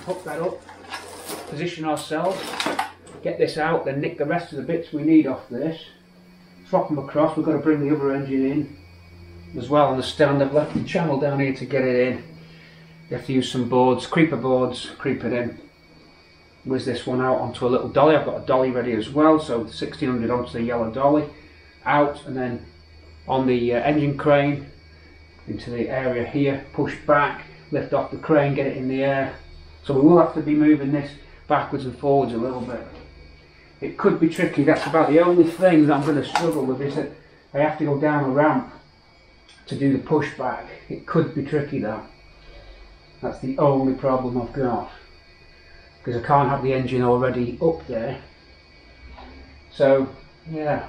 Hook that up, position ourselves, get this out, then nick the rest of the bits we need off this. Swap them across, we've got to bring the other engine in as well on the stand. I've left the channel down here to get it in. You have to use some boards, creeper boards, creep it in. Whiz this one out onto a little dolly. I've got a dolly ready as well, so 1600 onto the yellow dolly, out and then on the uh, engine crane into the area here, push back, lift off the crane, get it in the air. So we will have to be moving this backwards and forwards a little bit. It could be tricky, that's about the only thing that I'm going to struggle with is that I have to go down a ramp to do the pushback. It could be tricky that. That's the only problem I've got. Because I can't have the engine already up there. So, yeah.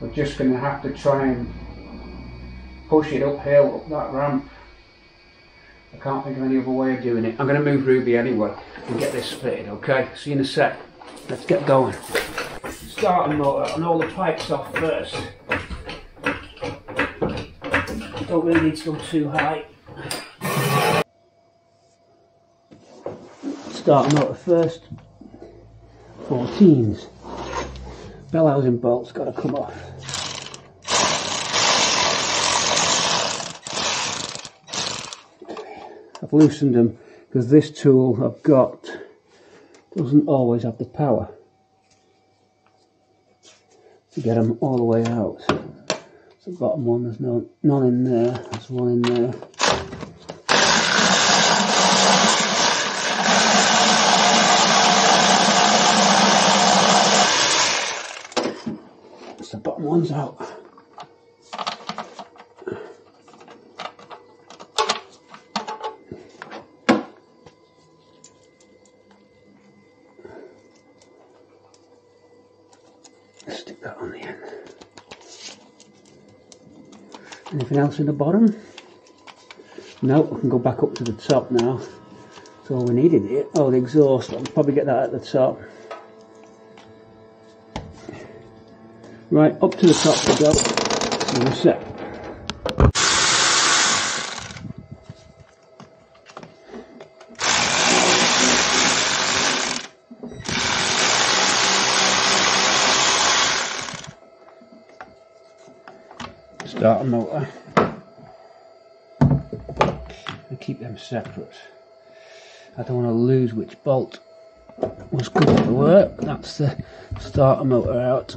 We're just going to have to try and push it uphill, up that ramp. I can't think of any other way of doing it. I'm going to move Ruby anyway and get this fitted, okay? See you in a sec. Let's get going. Starting motor and all the pipes off first. Don't really need to go too high. Starting out the first 14s. Bell housing bolt's got to come off. I've loosened them because this tool I've got doesn't always have the power to get them all the way out. The bottom one, there's no, none in there, there's one in there. So the bottom one's out. Stick that on the end. Anything else in the bottom? No, I can go back up to the top now. All we needed here. Oh, the exhaust. I'll probably get that at the top. Right, up to the top we go. And we're set. Starter motor. Them separate. I don't want to lose which bolt was good for work. That's the starter motor out.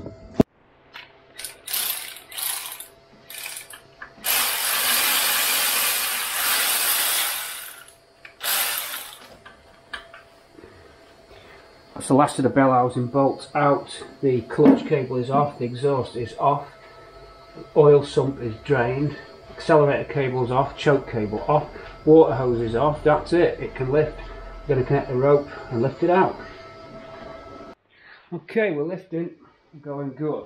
That's the last of the bell housing bolts out. The clutch cable is off, the exhaust is off, oil sump is drained, accelerator cable's off, choke cable off, water hose is off, that's it, it can lift. I'm going to connect the rope and lift it out. Okay, we're lifting, going good.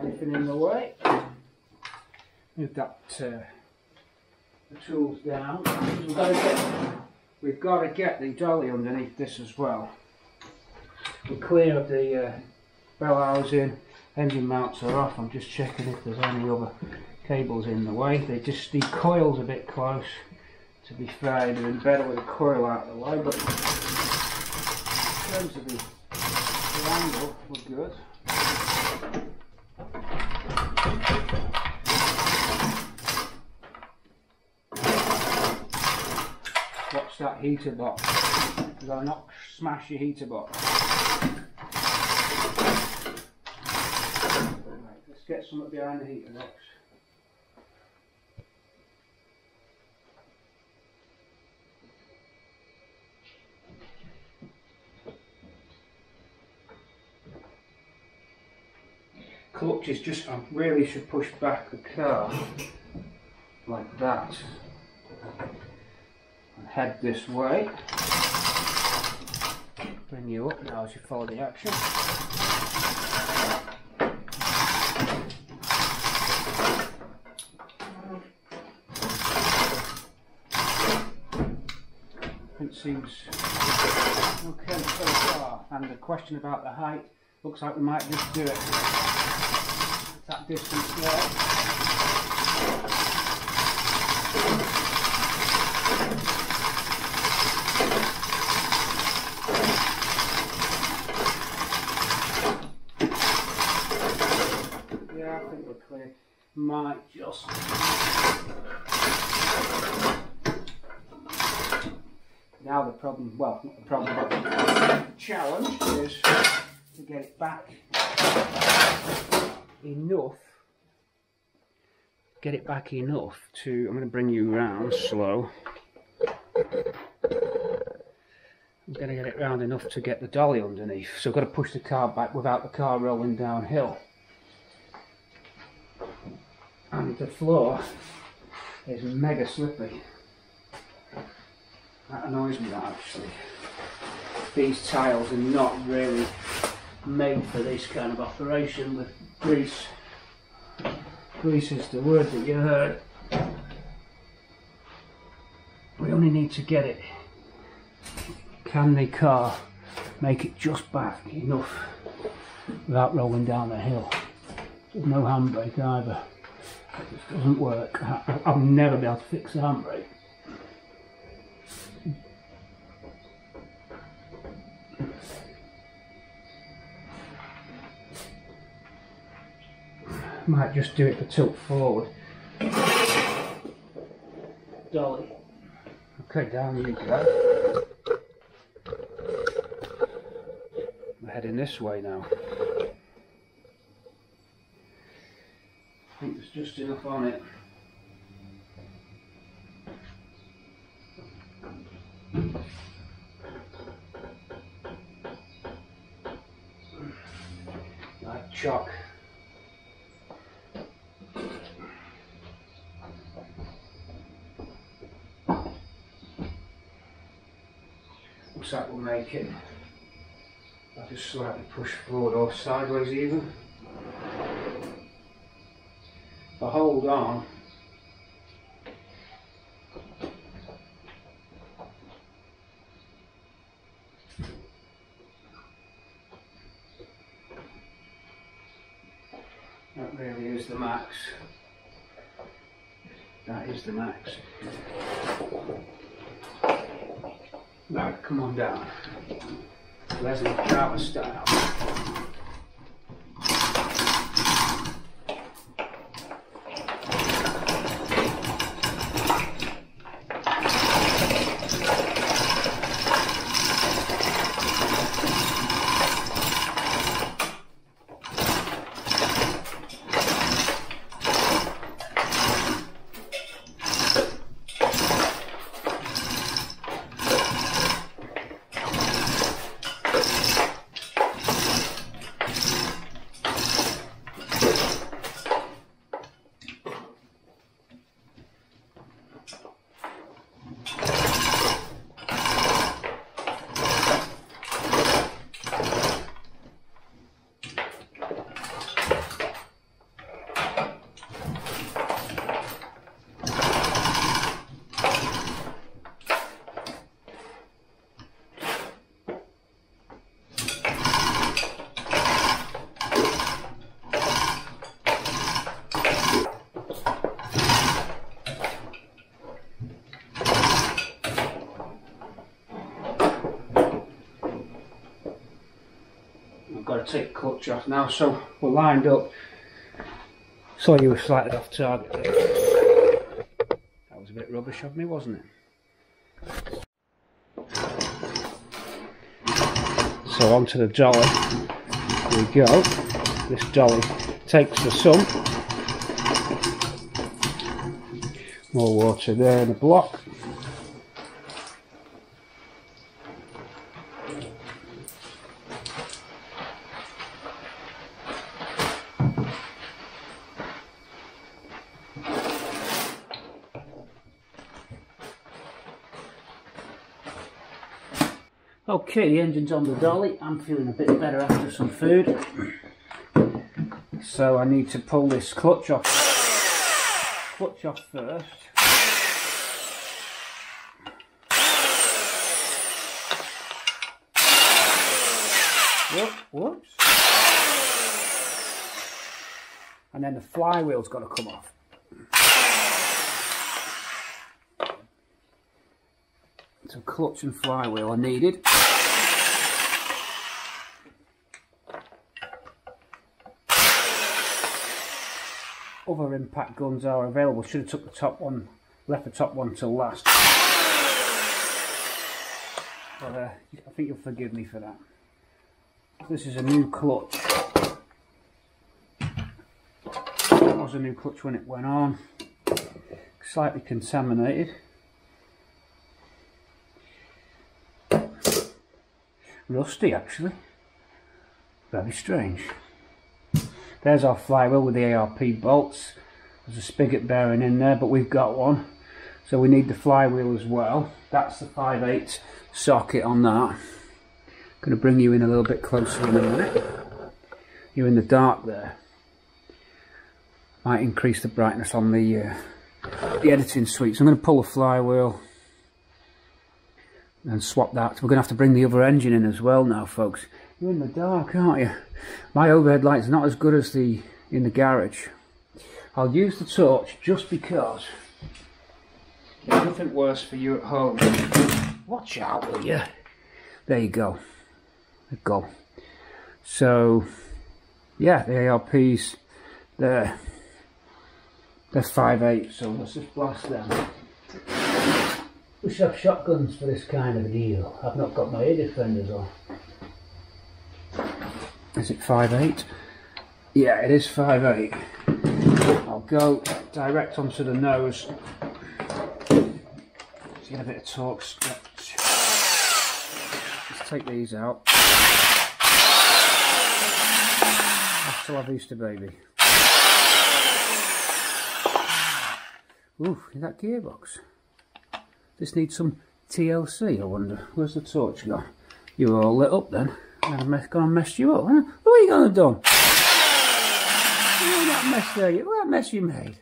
Anything in the way. Move that uh, the tools down. We've got to get, we've got to get the dolly underneath this as well. We're clear of the uh, bell housing, engine mounts are off. I'm just checking if there's any other cables in the way. They just the coil's a bit close. To be fair, it'd been better with the coil out of the way, but in terms of the, the angle, we're good. Watch that heater box. Not smash your heater box. Right, let's get something behind the heater box. Clutch is just, I really should push back the car like that and head this way. Bring you up now as you follow the action. Seems okay so far. And the question about the height looks like we might just do it. At That distance there. Yeah, I think we're clear. Might just. Now the problem, well, not the problem, but the challenge is to get it back enough. Get it back enough to. I'm going to bring you round slow. I'm going to get it round enough to get the dolly underneath. So I've got to push the car back without the car rolling downhill. And the floor is mega slippy. That annoys me that actually. These tiles are not really made for this kind of operation with grease. Grease is the word that you heard. We only need to get it. Can the car make it just back enough without rolling down the hill. There's no handbrake either. It just doesn't work. I'll never be able to fix the handbrake. Might just do it for tilt forward. Dolly. Okay, down you go. We're heading this way now. I think there's just enough on it. Like chalk. Looks like make it. I'll just slightly push forward or sideways even. I hold on, that really is the max. That is the max. Right, come on down. Leslie Travis style. Take the clutch off now, so we're lined up. Saw you were slightly off target. That was a bit rubbish of me, wasn't it? So onto the dolly we go. This dolly takes the sump. More water there in the block. Okay, the engine's on the dolly. I'm feeling a bit better after some food. So I need to pull this clutch off. Clutch off first. Whoop, whoops. And then the flywheel's got to come off. So clutch and flywheel are needed. Other impact guns are available. Should have took the top one, left the top one till last. But uh, I think you'll forgive me for that. This is a new clutch. That was a new clutch when it went on. Slightly contaminated. rusty actually. Very strange. There's our flywheel with the ARP bolts. There's a spigot bearing in there, but we've got one. So we need the flywheel as well. That's the 5 8 socket on that. I'm going to bring you in a little bit closer in a minute. You're in the dark there. Might increase the brightness on the uh, the editing suite. So I'm going to pull the flywheel and swap that. We're going to have to bring the other engine in as well now, folks. You're in the dark, aren't you? My overhead light's not as good as the in the garage. I'll use the torch just because there's nothing worse for you at home. Watch out, will you? There you go. There you go. So, yeah, the ARPs, they're, they're 5.8, so let's just blast them. We should have shotguns for this kind of deal. I've not got my ear defenders on. Is it 5.8? Yeah, it is 5.8. I'll go direct onto the nose. Get a bit of torque. Let's take these out. Hasta la vista, baby. Ooh, is that gearbox? This needs some TLC, I wonder. Where's the torch gone? You're all lit up then. I'm gonna mess you up. What are you gonna do? Look at that mess there. Look at that mess you made.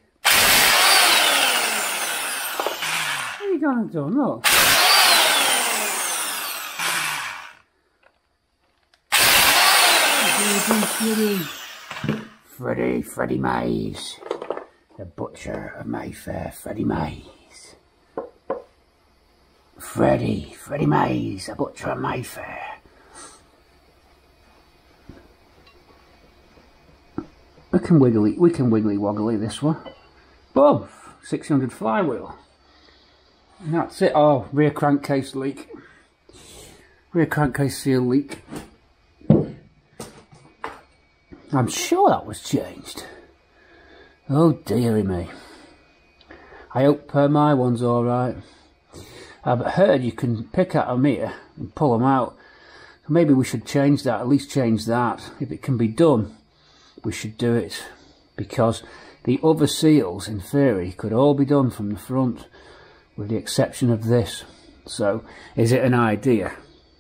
What are you gonna do? Look. Freddy, Freddy Mays. The butcher of Mayfair, Freddy Mays. Freddy, Freddy Mays, the butcher of Mayfair. Can wiggly, we can wiggly woggly this one. Boom, 600 flywheel. And that's it. Oh, rear crankcase leak. Rear crankcase seal leak. I'm sure that was changed. Oh dearie me. I hope uh, my one's alright. I've heard you can pick at them here and pull them out. Maybe we should change that, at least change that. If it can be done, we should do it. Because the other seals, in theory, could all be done from the front, with the exception of this. So, is it an idea?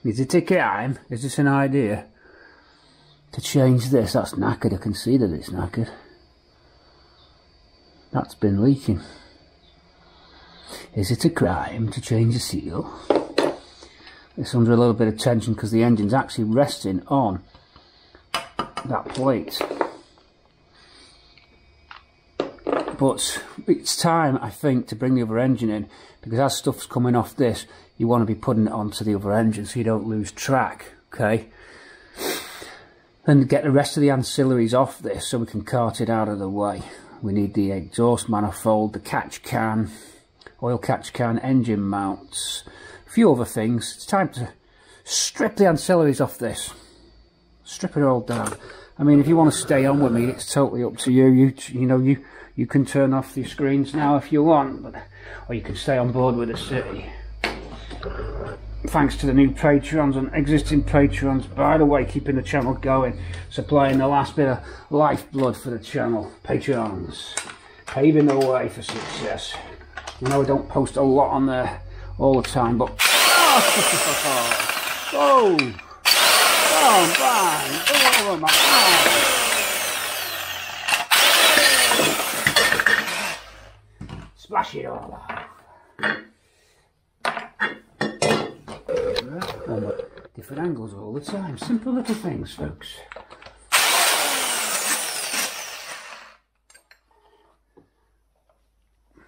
Is it a crime? Is this an idea? To change this, that's knackered, I can see that it's knackered. That's been leaking. Is it a crime to change the seal? This under a little bit of tension because the engine's actually resting on that plate. But it's time, I think, to bring the other engine in because as stuff's coming off this, you want to be putting it onto the other engine so you don't lose track, okay? Then get the rest of the ancillaries off this so we can cart it out of the way. We need the exhaust manifold, the catch can, oil catch can, engine mounts, a few other things. It's time to strip the ancillaries off this. Strip it all down. I mean, if you want to stay on with me, it's totally up to you. You, you know, you you can turn off the screens now if you want, but or you can stay on board with the city. Thanks to the new patrons and existing patrons, by the way, keeping the channel going, supplying the last bit of lifeblood for the channel. Patrons, paving the way for success. I know I don't post a lot on there all the time, but <laughs> oh, oh, bang, oh my God. Splash it all off. different angles all the time. Simple little things, folks.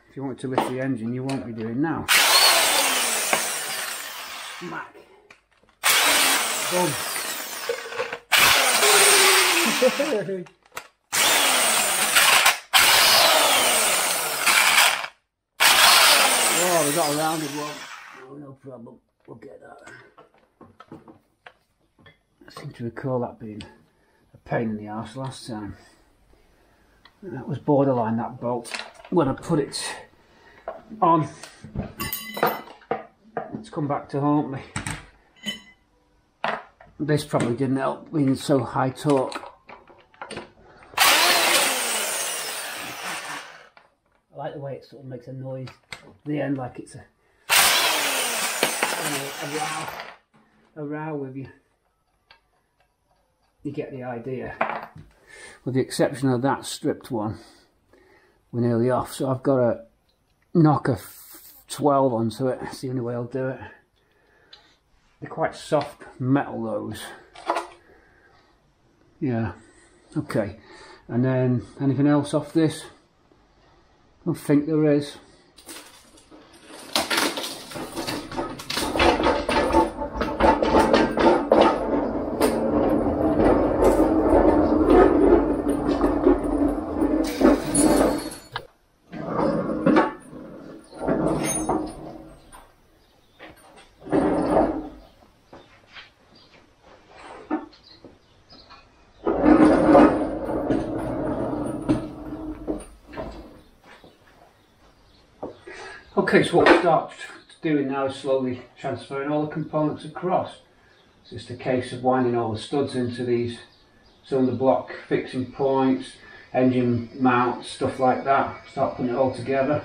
If you want to lift the engine, you won't be doing now. Smack. Boom. <laughs> oh, we got a rounded one. Oh, no problem. We'll get that. I seem to recall that being a pain in the arse last time. That was borderline that bolt when I put it on. It's come back to haunt me. This probably didn't help being so high torque. I like the way it sort of makes a noise the end like it's a, a, a row, a row with you you get the idea. With the exception of that stripped one, we're nearly off. So I've got to knock a 12 onto it. That's the only way I'll do it. They're quite soft metal those. Yeah. Okay. And then anything else off this? I don't think there is. Okay, so what we start doing now is slowly transferring all the components across. It's just a case of winding all the studs into these cylinder block fixing points, engine mounts, stuff like that. Start putting it all together.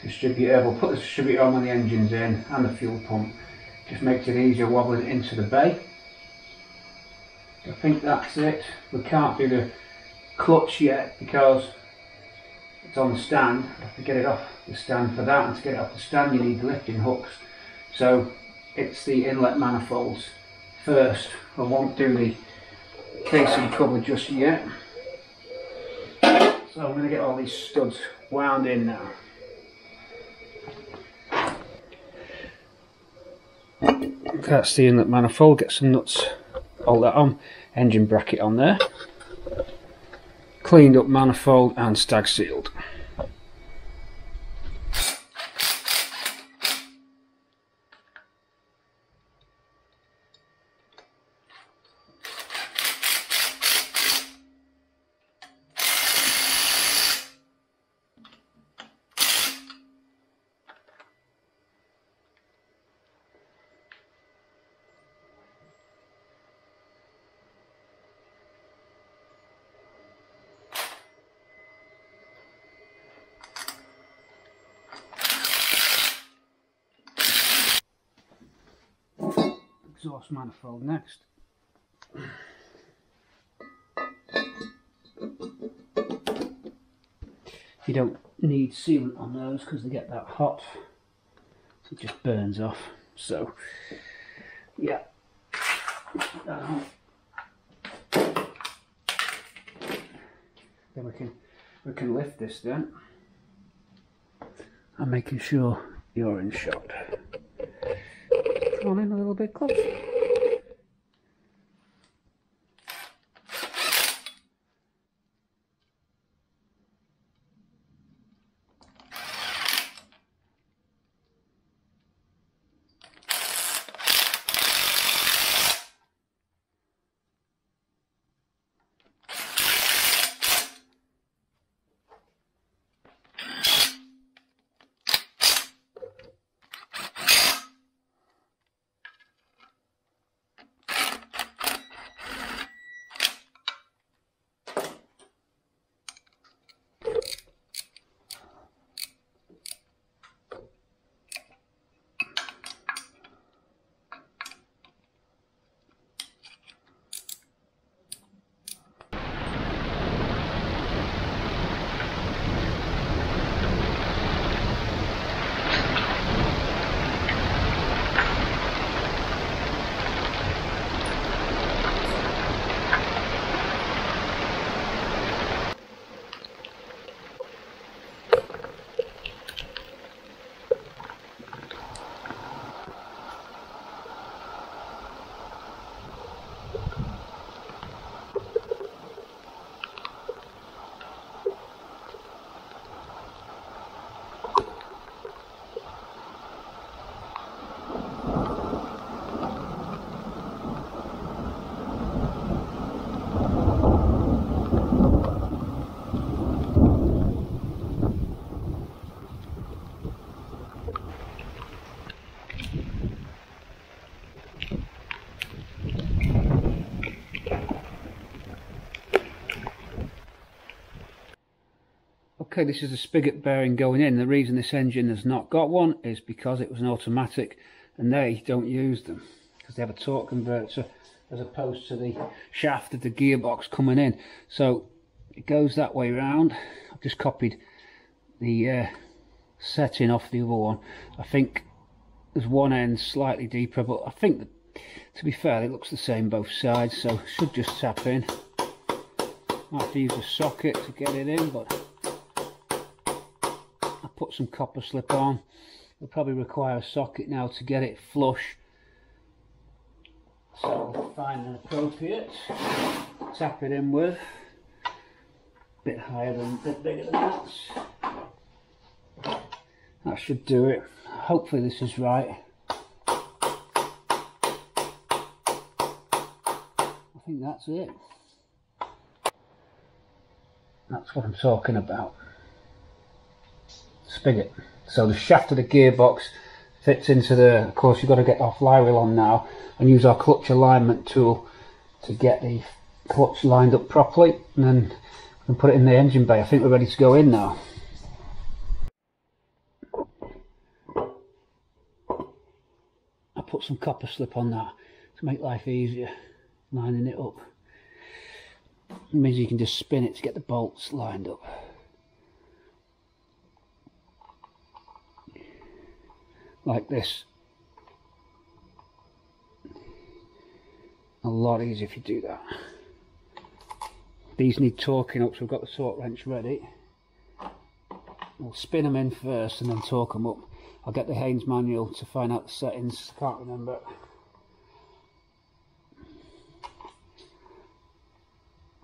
Distributor, uh, we'll put the distributor on when the engine's in and the fuel pump. Just makes it easier wobbling it into the bay. I think that's it. We can't do the clutch yet because it's on the stand. To get it off the stand for that and to get it off the stand you need lifting hooks. So it's the inlet manifolds first. I won't do the casing cover just yet. So I'm going to get all these studs wound in now. That's the inlet manifold, get some nuts, all that on, engine bracket on there. Cleaned up manifold and stag sealed. Next. You don't need sealant on those because they get that hot, so it just burns off. So, yeah. Then we can we can lift this then. I'm making sure you're in shot Come on in a little bit closer. Okay, this is the spigot bearing going in. The reason this engine has not got one is because it was an automatic and they don't use them because they have a torque converter as opposed to the shaft of the gearbox coming in. So it goes that way round. I've just copied the uh, setting off the other one. I think there's one end slightly deeper, but I think To be fair, it looks the same both sides, so should just tap in. Might have to use a socket to get it in, but I some copper slip on. It'll probably require a socket now to get it flush. So find an appropriate, tap it in with, a bit higher than, a bit bigger than that. That should do it. Hopefully this is right. I think that's it. That's what I'm talking about. Spigot. So the shaft of the gearbox fits into the, of course you've got to get our flywheel on now and use our clutch alignment tool to get the clutch lined up properly and then put it in the engine bay. I think we're ready to go in now. I put some copper slip on that to make life easier, lining it up. It means you can just spin it to get the bolts lined up. Like this. A lot easier if you do that. These need torquing up, so we've got the torque wrench ready. We'll spin them in first and then torque them up. I'll get the Haynes manual to find out the settings, I can't remember.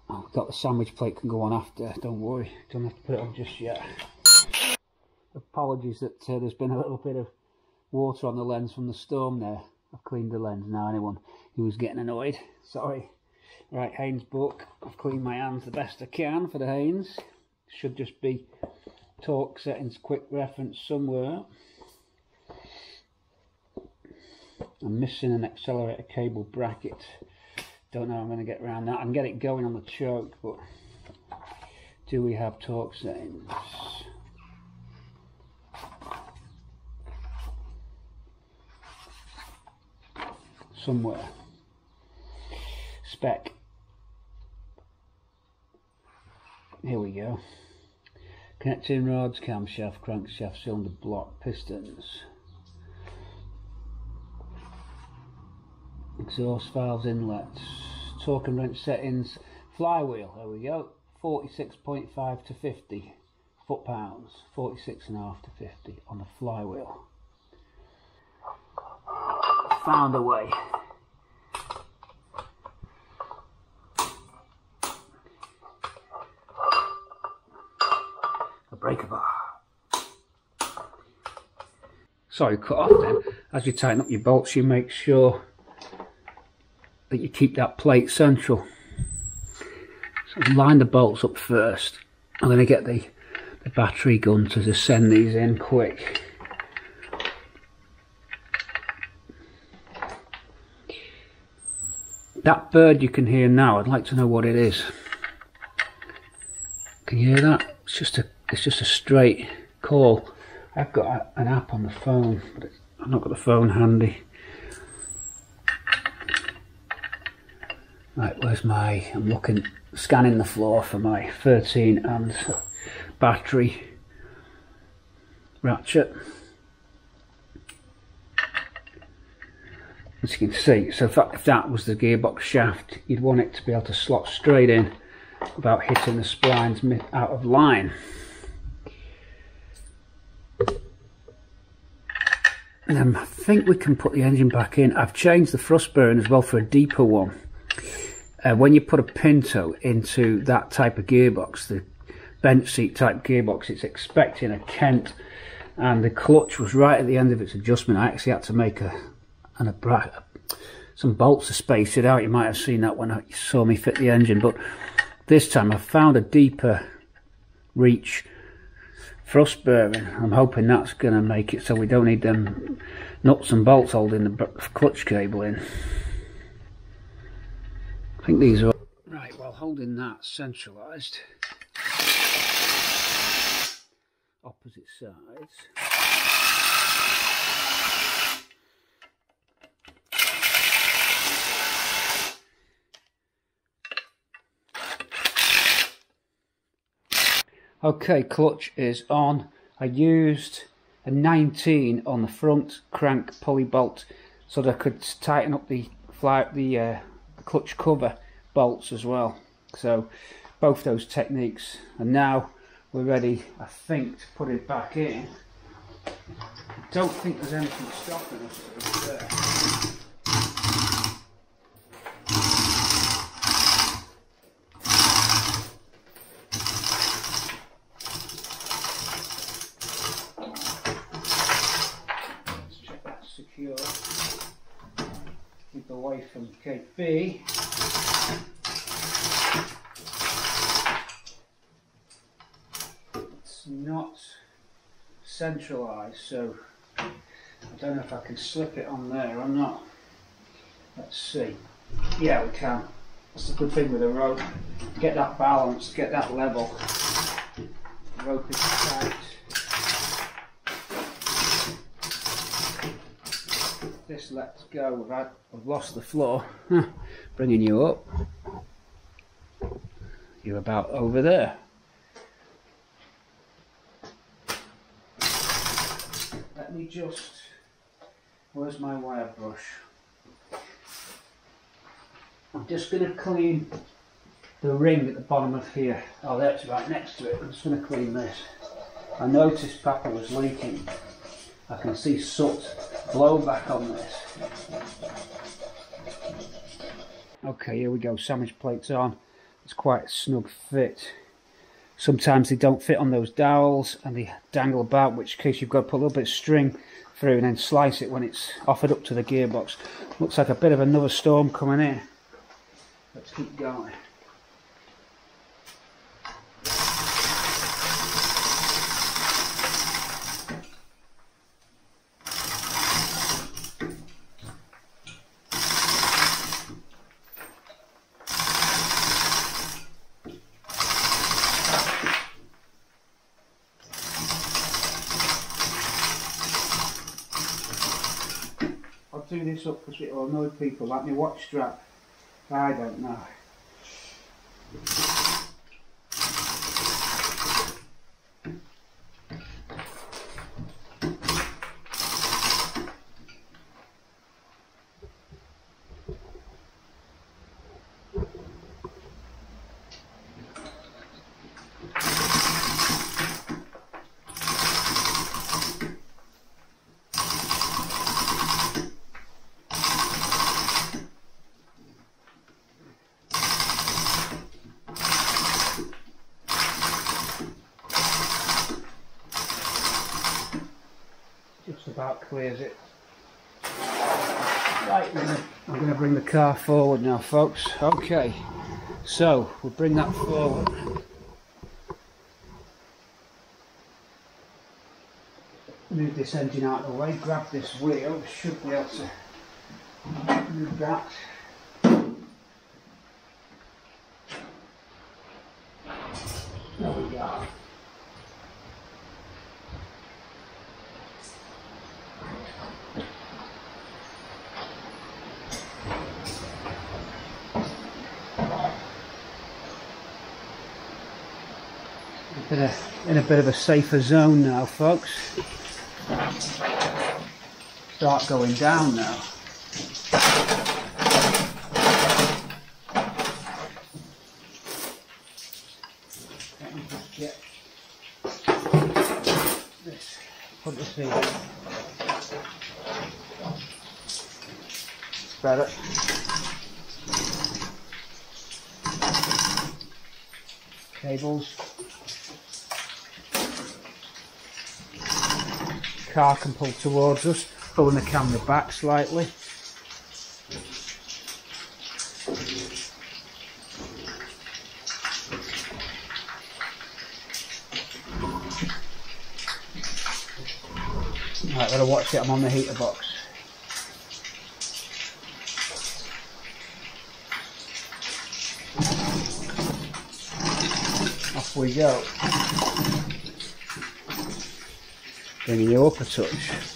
I've got the sandwich plate can go on after, don't worry, don't have to put it on just yet. Apologies that uh, there's been a little bit of water on the lens from the storm there. I've cleaned the lens now, anyone who was getting annoyed, sorry. Right, Haynes book, I've cleaned my hands the best I can for the Haynes. Should just be torque settings quick reference somewhere. I'm missing an accelerator cable bracket don't know I'm going to get around that. I can get it going on the choke, but do we have torque settings? Somewhere. Spec. Here we go. Connecting rods, camshaft, crankshaft, cylinder block, pistons. exhaust valves inlets torque and wrench settings flywheel there we go 46.5 to 50 foot pounds 46 and a half to 50 on the flywheel found a way a breaker bar sorry cut off then as you tighten up your bolts you make sure that you keep that plate central. So line the bolts up first. I'm going to get the, the battery gun to just send these in quick. That bird you can hear now, I'd like to know what it is. Can you hear that? It's just a it's just a straight call. I've got a, an app on the phone, but I've not got the phone handy. Right, where's my, I'm looking, scanning the floor for my 13 and battery ratchet. As you can see, so if that, if that was the gearbox shaft, you'd want it to be able to slot straight in without hitting the splines out of line. And I think we can put the engine back in. I've changed the thrust bearing as well for a deeper one uh, when you put a Pinto into that type of gearbox, the bench seat type gearbox, it's expecting a Kent, and the clutch was right at the end of its adjustment. I actually had to make a and a some bolts to space it out. You might have seen that when you saw me fit the engine, but this time I've found a deeper reach thrust bearing. I'm hoping that's going to make it so we don't need them nuts and bolts holding the clutch cable in. I think these are... Right, while holding that centralised, opposite sides. Okay, clutch is on. I used a 19 on the front crank pulley bolt so that I could tighten up the fly the, uh, clutch cover bolts as well. So both those techniques and now we're ready I think to put it back in. Don't think there's anything stopping us there. secure. Keep away from It's not centralised, so I don't know if I can slip it on there or not. Let's see. Yeah, we can. That's the good thing with a rope. Get that balance, get that level. Rope is tight. Lets go, we've, had, we've lost the floor. Bringing you up. You're about over there. Let me just, where's my wire brush? I'm just going to clean the ring at the bottom of here. Oh, that's right next to it. I'm just going to clean this. I noticed Papa was leaking. I can see soot blow back on this. Okay, here we go. Sandwich plates on. It's quite a snug fit. Sometimes they don't fit on those dowels and they dangle about, which case you've got to put a little bit of string through and then slice it when it's offered up to the gearbox. Looks like a bit of another storm coming in. Let's keep going. do this up because it will annoy people like me watch strap. I don't know. about clears it. Right, I'm going to bring the car forward now, folks. Okay, so we'll bring that forward. Move this engine out of the way, grab this wheel, should be able to move that. There we go. bit of, in a bit of a safer zone now, folks. Start going down now. Let me just get this, put this here. Better. Cables. Car can pull towards us, pulling the camera back slightly. Right, gotta watch it, I'm on the heater box. Off we go. Bringing you up a touch.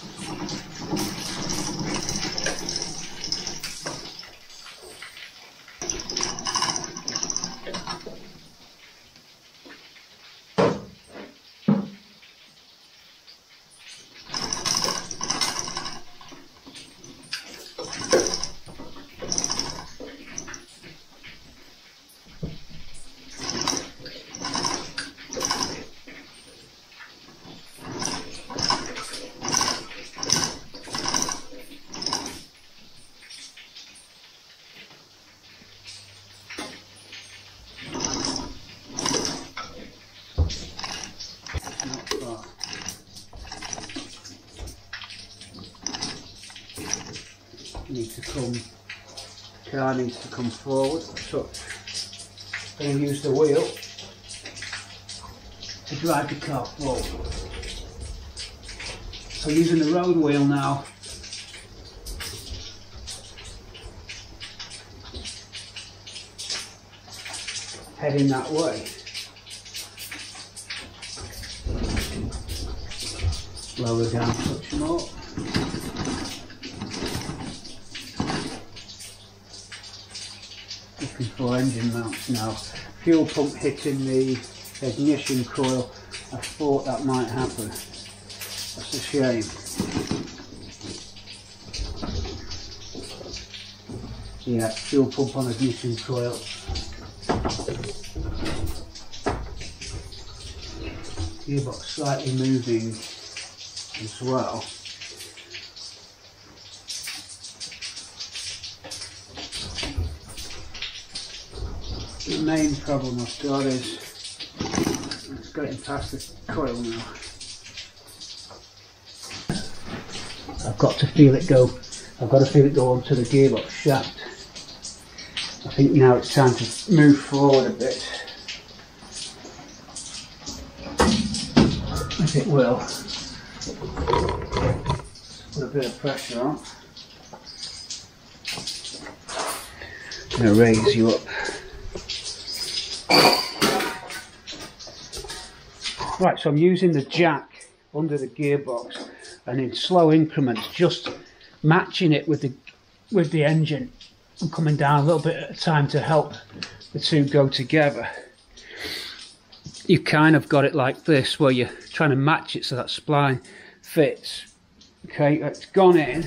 come, car needs to come forward. Going to use the wheel to drive the car forward. So using the road wheel now, heading that way. Lower down touch more. For engine mounts now. Fuel pump hitting the ignition coil. I thought that might happen. That's a shame. Yeah, fuel pump on ignition coil. Gearbox slightly moving as well. The main problem I've got is it's getting past the coil now. I've got to feel it go. I've got to feel it go onto the gearbox shaft. I think now it's time to move forward a bit. If it will. Put a bit of pressure on. I'm going to raise you up. Right, so I'm using the jack under the gearbox and in slow increments, just matching it with the with the engine and coming down a little bit at a time to help the two go together. You kind of got it like this, where you're trying to match it so that spline fits. Okay, it's gone in.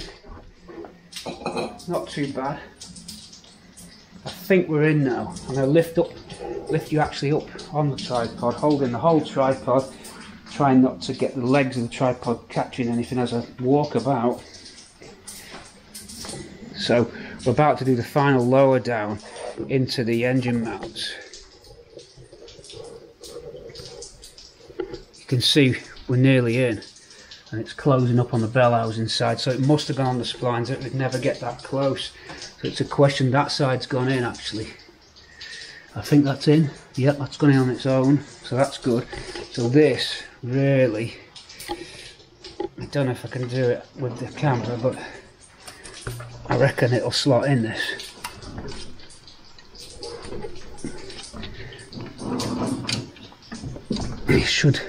Not too bad. I think we're in now. I'm going to lift up, lift you actually up on the tripod, holding the whole tripod, trying not to get the legs of the tripod catching anything as I walk about. So we're about to do the final lower down into the engine mounts. You can see we're nearly in and it's closing up on the bell housing side so it must have gone on the splines. It would never get that close. So it's a question that side's gone in actually. I think that's in. Yep that's gone in on its own so that's good. So this really I don't know if I can do it with the camera but I reckon it'll slot in this. It should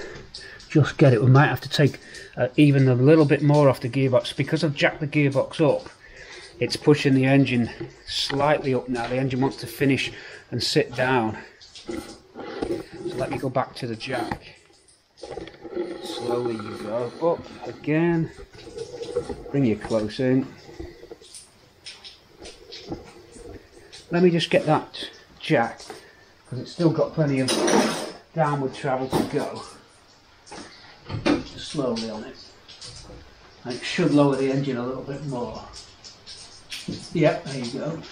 just get it. We might have to take uh, even a little bit more off the gearbox. Because I've jacked the gearbox up it's pushing the engine slightly up now. The engine wants to finish and sit down. So let me go back to the jack. Slowly you go up again. Bring you close in. Let me just get that jack because it's still got plenty of downward travel to go slowly on it. And it should lower the engine a little bit more. Yep, there you go.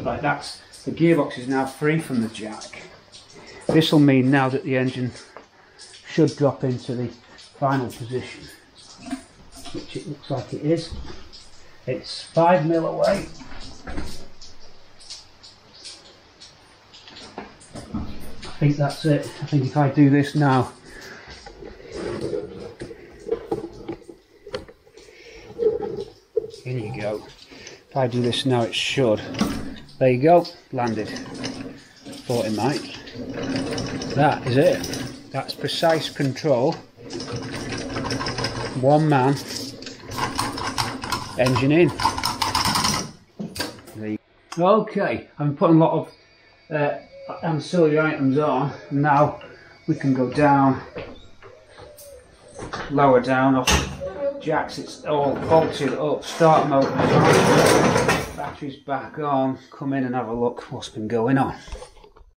Right, that's the gearbox is now free from the jack. This will mean now that the engine should drop into the final position, which it looks like it is. It's five mil away. I think that's it. I think if I do this now, In you go. If I do this now, it should. There you go, landed. Thought it might. That is it. That's precise control. One man. Engine in. Okay, I'm putting a lot of uh, ancillary items on. Now we can go down, lower down off jacks, it's all bolted up, start motor. Batteries back on, come in and have a look what's been going on.